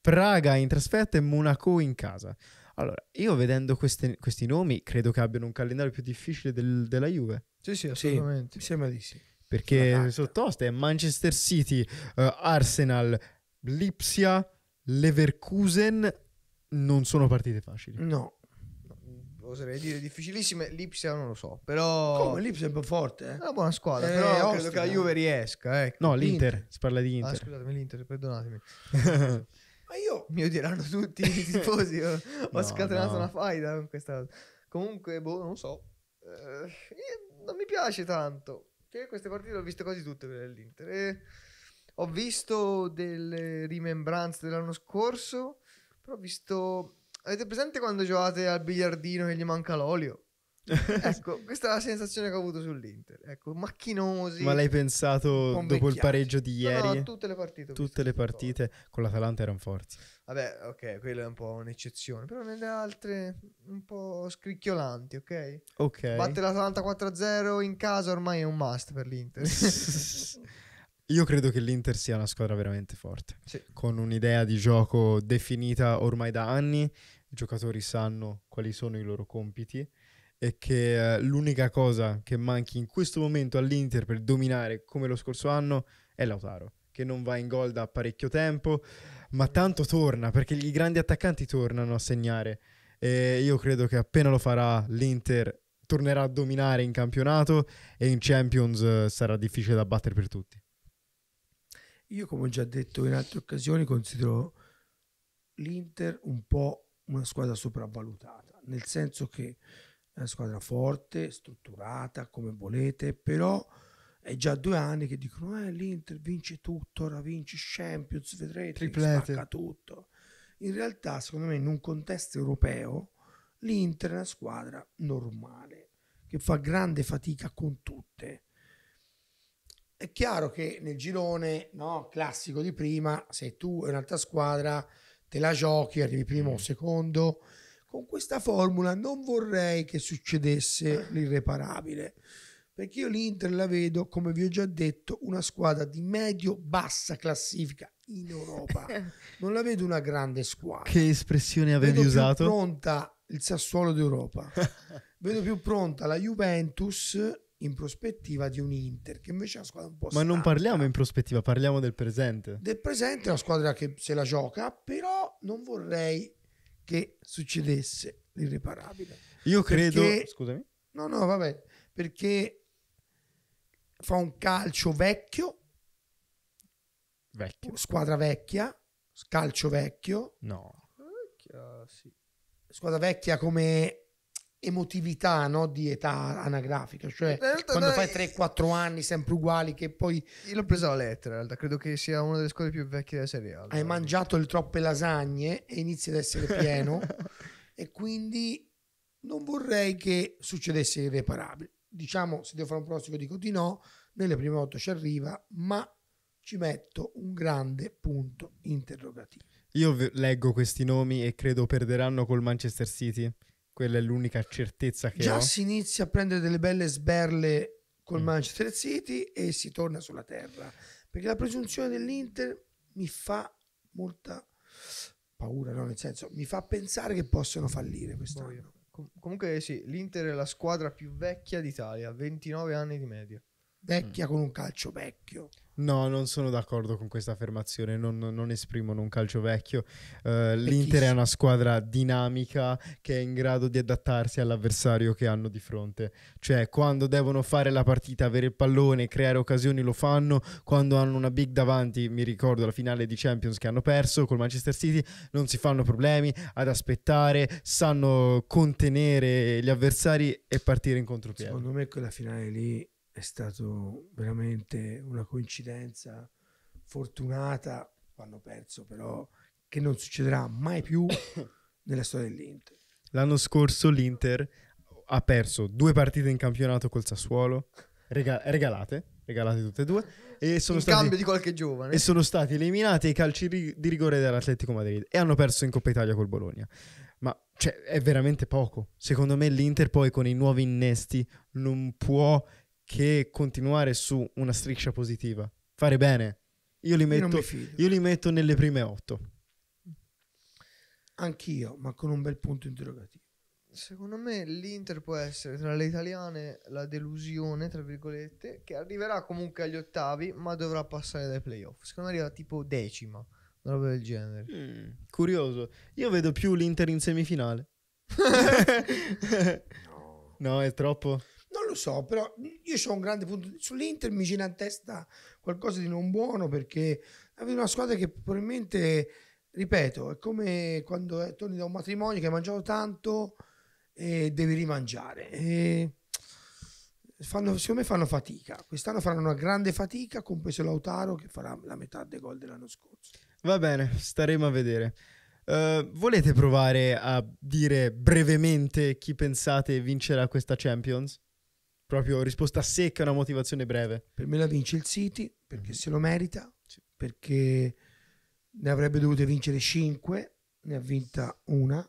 Praga in trasferta e Monaco in casa. Allora, io vedendo queste- questi nomi credo che abbiano un calendario più difficile del- della Juve. Sì, sì, Sì, assolutamente. mi sembra di sì. Perché sono toste, è Manchester City, eh, Arsenal, Lipsia, Leverkusen non sono partite facili. No. Oserei dire difficilissime. L'Ipsia non lo so, però... Come lì sempre forte, eh? È una buona squadra, Eh, però credo che la Juve riesca. Ecco. No, l'Inter, L'Inter. si parla di Ah, Inter. scusatemi, l'Inter, perdonatemi. Ma io Mi odieranno tutti i tifosi. Ho, No, scatenato no. una faida con questa cosa. Comunque, boh, non so. Eh, non mi piace tanto. Che queste partite le ho viste quasi tutte quelle dell'Inter. E ho visto delle rimembranze dell'anno scorso. Però ho visto. Avete presente quando giocate al biliardino e gli manca l'olio? ecco, questa è la sensazione che ho avuto sull'Inter. Ecco, macchinosi. Ma l'hai pensato dopo il pareggio di No, no, ieri? tutte le partite. Tutte le partite con l'Atalanta erano forti. Vabbè, ok, quella è un po' un'eccezione. Però nelle altre un po' scricchiolanti, ok? Ok. Batte l'Atalanta 4-0 in casa ormai è un must per l'Inter. Io credo che l'Inter sia una squadra veramente forte, Sì. con un'idea di gioco definita ormai da anni, i giocatori sanno quali sono i loro compiti e che eh, l'unica cosa che manchi in questo momento all'Inter per dominare come lo scorso anno è Lautaro, che non va in gol da parecchio tempo, ma tanto torna perché i grandi attaccanti tornano a segnare e io credo che appena lo farà l'Inter tornerà a dominare in campionato e in Champions eh, sarà difficile da battere per tutti. Io, come ho già detto in altre occasioni, considero l'Inter un po' una squadra sopravvalutata, nel senso che è una squadra forte, strutturata, come volete, però è già due anni che dicono eh, l'Inter vince tutto, ora vince Champions, vedrete, Triplete. spacca tutto. In realtà, secondo me, in un contesto europeo, l'Inter è una squadra normale, che fa grande fatica con tutte. È chiaro che nel girone no, classico di prima, se tu e un'altra squadra te la giochi, arrivi primo o secondo, con questa formula non vorrei che succedesse l'irreparabile. Perché io l'Inter la vedo, come vi ho già detto, una squadra di medio-bassa classifica in Europa. Non la vedo una grande squadra. Che espressione avevi Vedo usato? più pronta il Sassuolo d'Europa. vedo più pronta la Juventus in prospettiva di un Inter, che invece è una squadra un po' Ma non stanca. parliamo in prospettiva, parliamo del presente. Del presente è una squadra che se la gioca, però non vorrei che succedesse l'irreparabile. Io credo... Perché- Scusami. No, no, vabbè, perché fa un calcio vecchio, Vecchio. squadra vecchia, calcio vecchio, No. Vecchia, sì. squadra vecchia come emotività no? di età anagrafica, cioè realtà, quando dai, fai 3-4 anni sempre uguali che poi Io l'ho presa la lettera, in realtà. Credo che sia una delle squadre più vecchie della Serie A. hai mangiato le troppe lasagne e inizi ad essere pieno e quindi non vorrei che succedesse irreparabile. Diciamo, se devo fare un pronostico dico di no, nelle prime otto ci arriva, ma ci metto un grande punto interrogativo. Io v- leggo questi nomi e credo perderanno col Manchester City. Quella è l'unica certezza che Già ho. si inizia a prendere delle belle sberle col Mm. Manchester City e si torna sulla terra. Perché la presunzione dell'Inter mi fa molta paura, no? nel senso, mi fa pensare che possono fallire quest'anno. Com- comunque sì, l'Inter è la squadra più vecchia d'Italia, 29 anni di media. Vecchia con un calcio vecchio. No, non sono d'accordo con questa affermazione, non, non esprimono un calcio vecchio. Eh, L'Inter è una squadra dinamica che è in grado di adattarsi all'avversario che hanno di fronte. Cioè, quando devono fare la partita, avere il pallone, creare occasioni, lo fanno. Quando hanno una big davanti, mi ricordo la finale di Champions che hanno perso col Manchester City, non si fanno problemi ad aspettare, sanno contenere gli avversari e partire in contropiede. Secondo me quella finale lì è stato veramente una coincidenza fortunata quando perso, però che non succederà mai più nella storia dell'Inter. L'anno scorso l'Inter ha perso due partite in campionato col Sassuolo, rega- regalate, regalate tutte e due. E sono, in stati, cambio di qualche giovane. e sono stati eliminati ai calci di rigore dall'Atletico Madrid e hanno perso in Coppa Italia col Bologna. Ma cioè, è veramente poco. Secondo me l'Inter poi con i nuovi innesti non può che continuare su una striscia positiva. Fare bene. Io li Io metto, fido. io li metto nelle prime otto. Anch'io, ma con un bel punto interrogativo. Secondo me l'Inter può essere tra le italiane la delusione, tra virgolette, che arriverà comunque agli ottavi, ma dovrà passare dai playoff. Secondo me arriva tipo decima, una roba del genere. Mm, curioso. Io vedo più l'Inter in semifinale. No. no, è troppo. Non lo so, però io ho un grande punto. Sull'Inter mi gira in testa qualcosa di non buono perché avete una squadra che probabilmente, ripeto, è come quando eh, torni da un matrimonio che hai mangiato tanto e devi rimangiare. E fanno, secondo me fanno fatica. Quest'anno faranno una grande fatica, compreso Lautaro che farà la metà dei gol dell'anno scorso. Va bene, staremo a vedere. Eh, volete provare a dire brevemente chi pensate vincerà questa Champions? Proprio risposta secca, una motivazione breve. Per me la vince il City perché se lo merita, Sì. perché ne avrebbe dovute vincere 5, ne ha vinta una,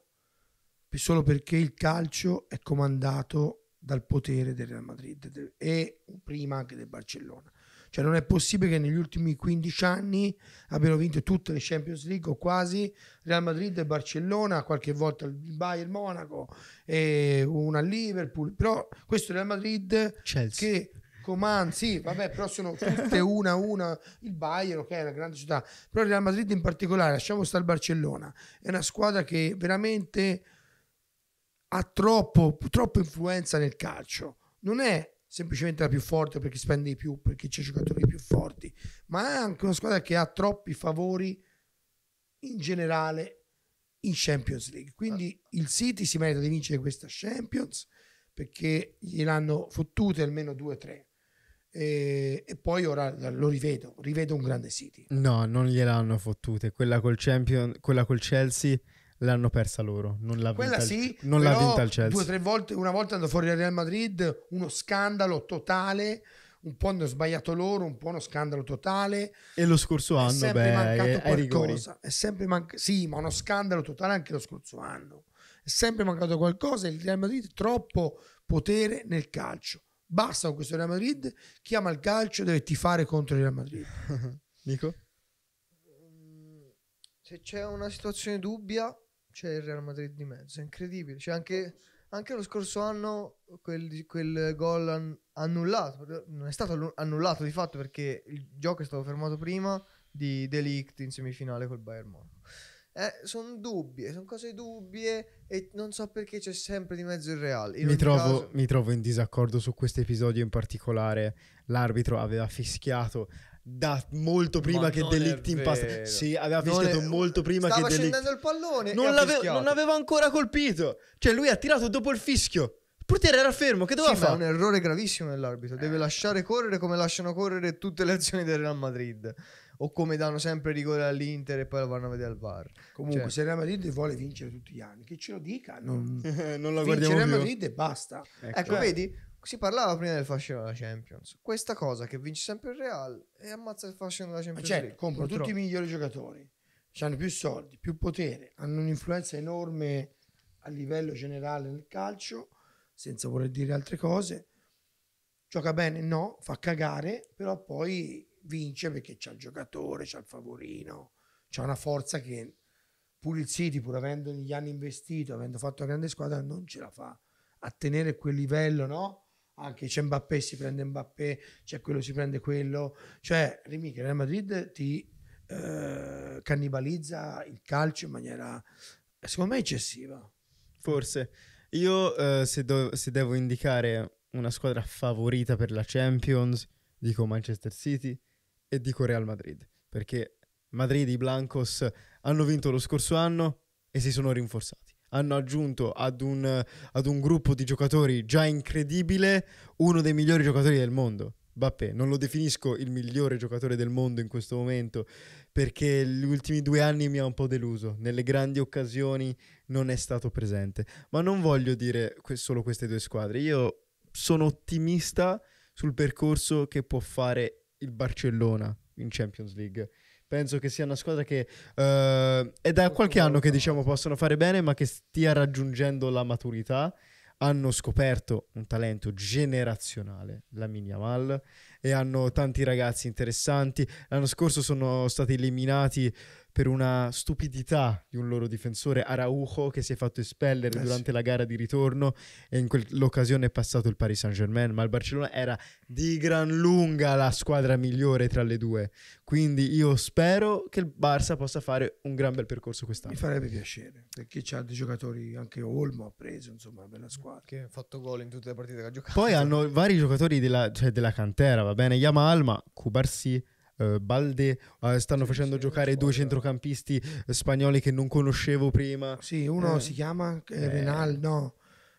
solo perché il calcio è comandato dal potere del Real Madrid e prima anche del Barcellona. Cioè non è possibile che negli ultimi 15 anni abbiano vinto tutte le Champions League o quasi Real Madrid e Barcellona, qualche volta il Bayern Monaco e una Liverpool, però questo Real Madrid Chelsea. che comanda, sì, vabbè, però sono tutte una a una. Il Bayern, ok, è una grande città, però il Real Madrid in particolare, lasciamo stare il Barcellona, è una squadra che veramente ha troppo, troppa influenza nel calcio. Non è semplicemente la più forte perché spende di più, perché c'è giocatori più forti, ma è anche una squadra che ha troppi favori in generale in Champions League. Quindi il City si merita di vincere questa Champions perché gliel'hanno fottute almeno due o tre. E, e poi ora lo rivedo, rivedo un grande City. No, non gliel'hanno fottute. Quella col Champion, quella col Chelsea l'hanno persa loro. Non l'ha Quella vinta, il- sì, non l'ha vinta il Chelsea. Due o tre volte, una volta andò fuori dal Real Madrid, uno scandalo totale. Un po' hanno sbagliato loro, un po' uno scandalo totale. E lo scorso è anno, sempre beh, mancato rigori. qualcosa. È sempre mancato. Sì, ma uno scandalo totale anche lo scorso anno. È sempre mancato qualcosa. Il Real Madrid troppo potere nel calcio. Basta con questo Real Madrid. Chi ama il calcio deve tifare contro il Real Madrid. Nico? Se c'è una situazione dubbia, c'è il Real Madrid di mezzo. È incredibile. C'è anche, anche lo scorso anno quel, quel gol an- annullato. Non è stato annu- annullato di fatto perché il gioco è stato fermato prima di Delict in semifinale col Bayern Monaco. Eh, sono dubbie, sono cose dubbie e non so perché c'è sempre di mezzo il Real. Mi trovo, caso- mi trovo in disaccordo su questo episodio in particolare. L'arbitro aveva fischiato da molto prima Ma che Delict vero. Sì, aveva fischiato è- molto prima Stava che Delict. scendendo il pallone Non, e l'ave- non aveva ancora colpito. Cioè, lui ha tirato dopo il fischio. Il portiere era fermo. Che doveva Sì, ma è un fare? errore gravissimo dell'arbitro. Deve lasciare correre come lasciano correre tutte le azioni del Real Madrid. O come danno sempre rigore all'Inter e poi lo vanno a vedere al VAR. Comunque, Cioè- se il Real Madrid vuole vincere tutti gli anni, che ce lo dica. Non... non lo Vince il guardiamo Real più. Madrid e basta. Ecco, vedi? Si parlava prima del fascino della Champions. Questa cosa che vince sempre il Real e ammazza il fascino della Ma Champions certo, comprano tutti i migliori giocatori, hanno più soldi, più potere, hanno un'influenza enorme a livello generale nel calcio, senza voler dire altre cose. Gioca bene? No, fa cagare, però poi vince perché c'ha il giocatore, c'ha il favorino, c'ha una forza che City, pur avendo negli anni investito, avendo fatto una grande squadra, non ce la fa a tenere quel livello, no? Anche c'è Mbappé, si prende Mbappé, c'è quello, si prende quello. Cioè, il Real Madrid ti eh, cannibalizza il calcio in maniera, secondo me, eccessiva. Forse. Io, eh, se, do- se devo indicare una squadra favorita per la Champions, dico Manchester City e dico Real Madrid. Perché Madrid, i Blancos, hanno vinto lo scorso anno e si sono rinforzati. Hanno aggiunto ad un, ad un gruppo di giocatori già incredibile uno dei migliori giocatori del mondo. Bappé, non lo definisco il migliore giocatore del mondo in questo momento perché gli ultimi due anni mi ha un po' deluso. Nelle grandi occasioni non è stato presente. Ma non voglio dire que- solo queste due squadre. Io sono ottimista sul percorso che può fare il Barcellona in Champions League. Penso che sia una squadra che eh, è da qualche anno che diciamo possono fare bene, ma che stia raggiungendo la maturità. Hanno scoperto un talento generazionale, la Yamal, e hanno tanti ragazzi interessanti. L'anno scorso sono stati eliminati per una stupidità di un loro difensore Araujo che si è fatto espellere Eh durante sì. la gara di ritorno e in quell'occasione è passato il Paris Saint-Germain, ma il Barcellona era di gran lunga la squadra migliore tra le due. Quindi io spero che il Barça possa fare un gran bel percorso Mi quest'anno. farebbe piacere perché c'ha dei giocatori, anche Olmo ha preso, insomma, una bella squadra. Che ha fatto gol in tutte le partite che ha giocato. Poi hanno vari giocatori della, cioè della cantera, va bene, Yamal, ma Kubarsi, eh, Balde, eh, stanno Sì, facendo sì, giocare due centrocampisti eh, spagnoli che non conoscevo prima. Sì, uno Eh. si chiama. Renal, no,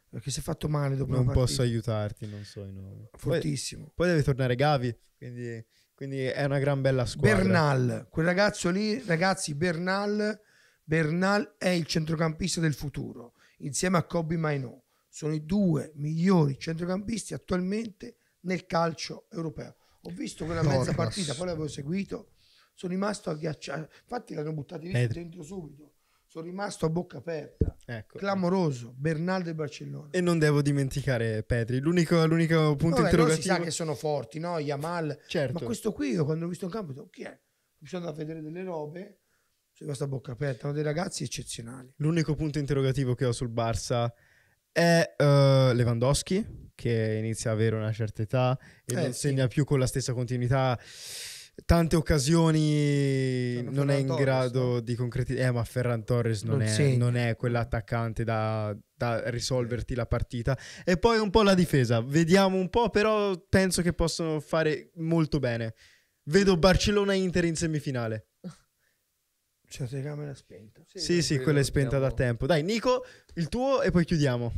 perché si è fatto male dopo Non posso aiutarti, non so i nomi. Poi, Fortissimo. poi deve tornare Gavi, quindi, quindi è una gran bella squadra. Bernal, quel ragazzo lì, ragazzi, Bernal, Bernal è il centrocampista del futuro, insieme a Kobe Mainò. Sono i due migliori centrocampisti attualmente nel calcio europeo. Ho visto quella mezza Porcas. partita, poi l'avevo seguito, sono rimasto agghiacciato. Infatti l'hanno via Pedri. dentro subito. Sono rimasto a bocca aperta. Ecco. Clamoroso, Bernal del Barcellona. E non devo dimenticare Pedri. L'unico, l'unico punto Vabbè, loro si interrogativo. sa che sono forti, no? Yamal. Certo. Ma questo qui, io quando l'ho visto in campo, ho detto, chi è? Mi sono andato a vedere delle robe, sono rimasto a bocca aperta. Sono dei ragazzi eccezionali. L'unico punto interrogativo che ho sul Barça è eh, Lewandowski, che inizia a avere una certa età e Eh, non sì. segna più con la stessa continuità. Tante occasioni Sono non è in Ferran Torres, grado no? di concretizzare. Eh, ma Ferran Torres non, Non è, non è quell'attaccante da, da risolverti la partita. E poi un po' la difesa. Vediamo un po', però penso che possono fare molto bene. Vedo Barcellona e Inter in semifinale. C'è la telecamera spenta. Sì, sì, tranquillo, quella è spenta da mettiamo- tempo. Dai, Nico, il tuo e poi chiudiamo.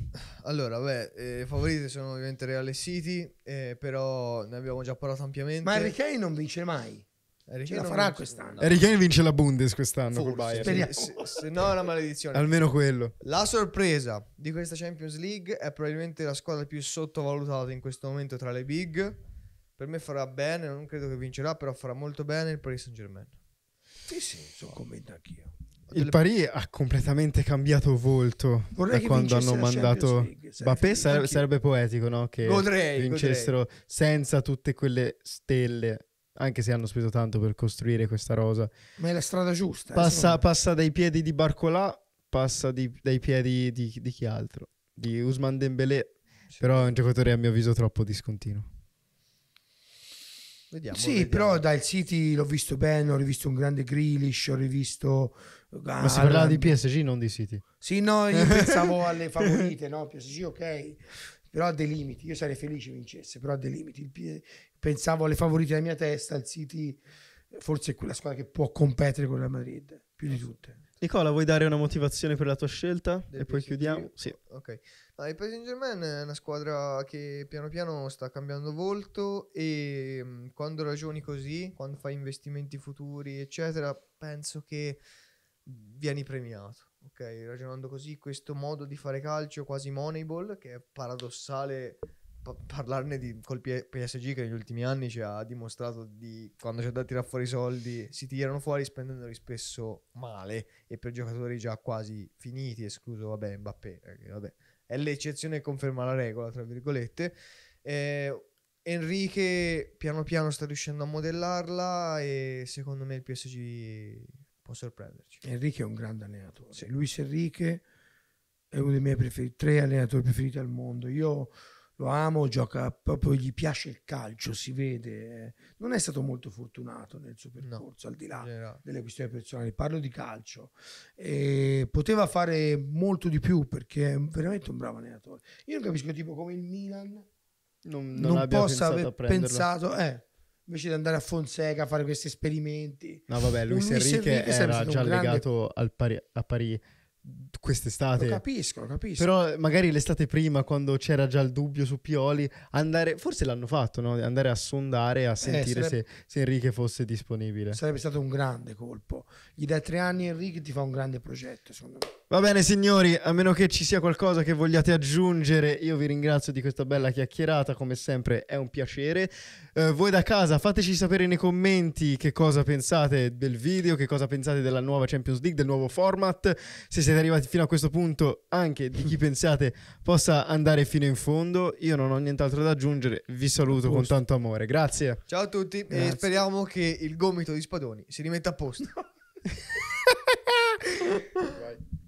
Allora, beh, eh, i favoriti sono ovviamente Real e City, eh, però ne abbiamo già parlato ampiamente. Ma Harry Kane non vince mai. Harry ce Kane farà vince- quest'anno. Harry Kane vince la Bundes quest'anno Forse, col Bayern. speriamo. se, se no è una maledizione. Almeno quello. La sorpresa di questa Champions League è probabilmente la squadra più sottovalutata in questo momento tra le big. Per me farà bene, non credo che vincerà, però farà molto bene il Paris Saint Germain. Sì, sì, sono convinto anch'io. Il Paris ha completamente cambiato volto Vorrei da quando hanno mandato Mbappé. Sarebbe, sarebbe poetico, no? Che Godrei, vincessero senza tutte quelle stelle. Anche se hanno speso tanto per costruire questa rosa. Ma è la strada giusta. eh, Passa, me. passa dai piedi di Barcolà, passa di- dai piedi di, di chi altro? Di Usman Dembélé. Però è un giocatore a mio avviso troppo discontinuo. Vediamo. Sì, vediamo. però dal City l'ho visto bene, ho rivisto un grande Grealish, ho rivisto... Ma si parlava di PSG, non di City. Sì, no, io pensavo alle favorite, no? PSG ok, però ha dei limiti. Io sarei felice vincesse, però ha dei limiti. Il P- Pensavo alle favorite della mia testa, il City forse è quella squadra che può competere con la Madrid, più di tutte. Nicola, vuoi dare una motivazione per la tua scelta? Del e poi PSG? chiudiamo? Sì. Ok. No, il Paris Saint Germain è una squadra che piano piano sta cambiando volto e mh, quando ragioni così, quando fai investimenti futuri, eccetera, penso che vieni premiato. Ok, ragionando così, questo modo di fare calcio quasi moneyball, che è paradossale pa- parlarne di, col P- PSG che negli ultimi anni ci ha dimostrato di quando c'è da tirare fuori i soldi si tirano fuori spendendoli spesso male e per giocatori già quasi finiti, escluso vabbè Mbappé, eh, vabbè, è l'eccezione che conferma la regola, tra virgolette. Eh, Enrique piano piano sta riuscendo a modellarla e secondo me il PSG può sorprenderci. Enrique è un grande allenatore. Luis Enrique è uno dei miei preferiti, tre allenatori preferiti al mondo. Io lo amo, gioca proprio, gli piace il calcio, si vede. eh. Non è stato molto fortunato nel suo percorso, al di là generale. delle questioni personali, parlo di calcio. E poteva fare molto di più perché è veramente un bravo allenatore. Io non capisco tipo come il Milan Non, non, abbia possa pensato a aver pensato, eh, invece di andare a Fonseca a fare questi esperimenti. No, vabbè, Luis, Luis Enrique, era già grande- legato al Pari- a Parì Lo quest'estate. capisco, lo capisco. Però magari l'estate prima, quando c'era già il dubbio su Pioli, andare, forse l'hanno fatto, no? andare a sondare, a sentire Eh, sarebbe- se, se Enrique fosse disponibile. Sarebbe stato un grande colpo. Gli dai tre anni Enrique ti fa un grande progetto, secondo me. Va bene signori, a meno che ci sia qualcosa che vogliate aggiungere, io vi ringrazio di questa bella chiacchierata, come sempre è un piacere. Eh, voi da casa fateci sapere nei commenti che cosa pensate del video, che cosa pensate della nuova Champions League, del nuovo format, se siete arrivati fino a questo punto anche di chi pensate possa andare fino in fondo. Io non ho nient'altro da aggiungere, vi saluto con tanto amore, grazie. Ciao a tutti e Grazie. speriamo che il gomito di Spadoni si rimetta a posto.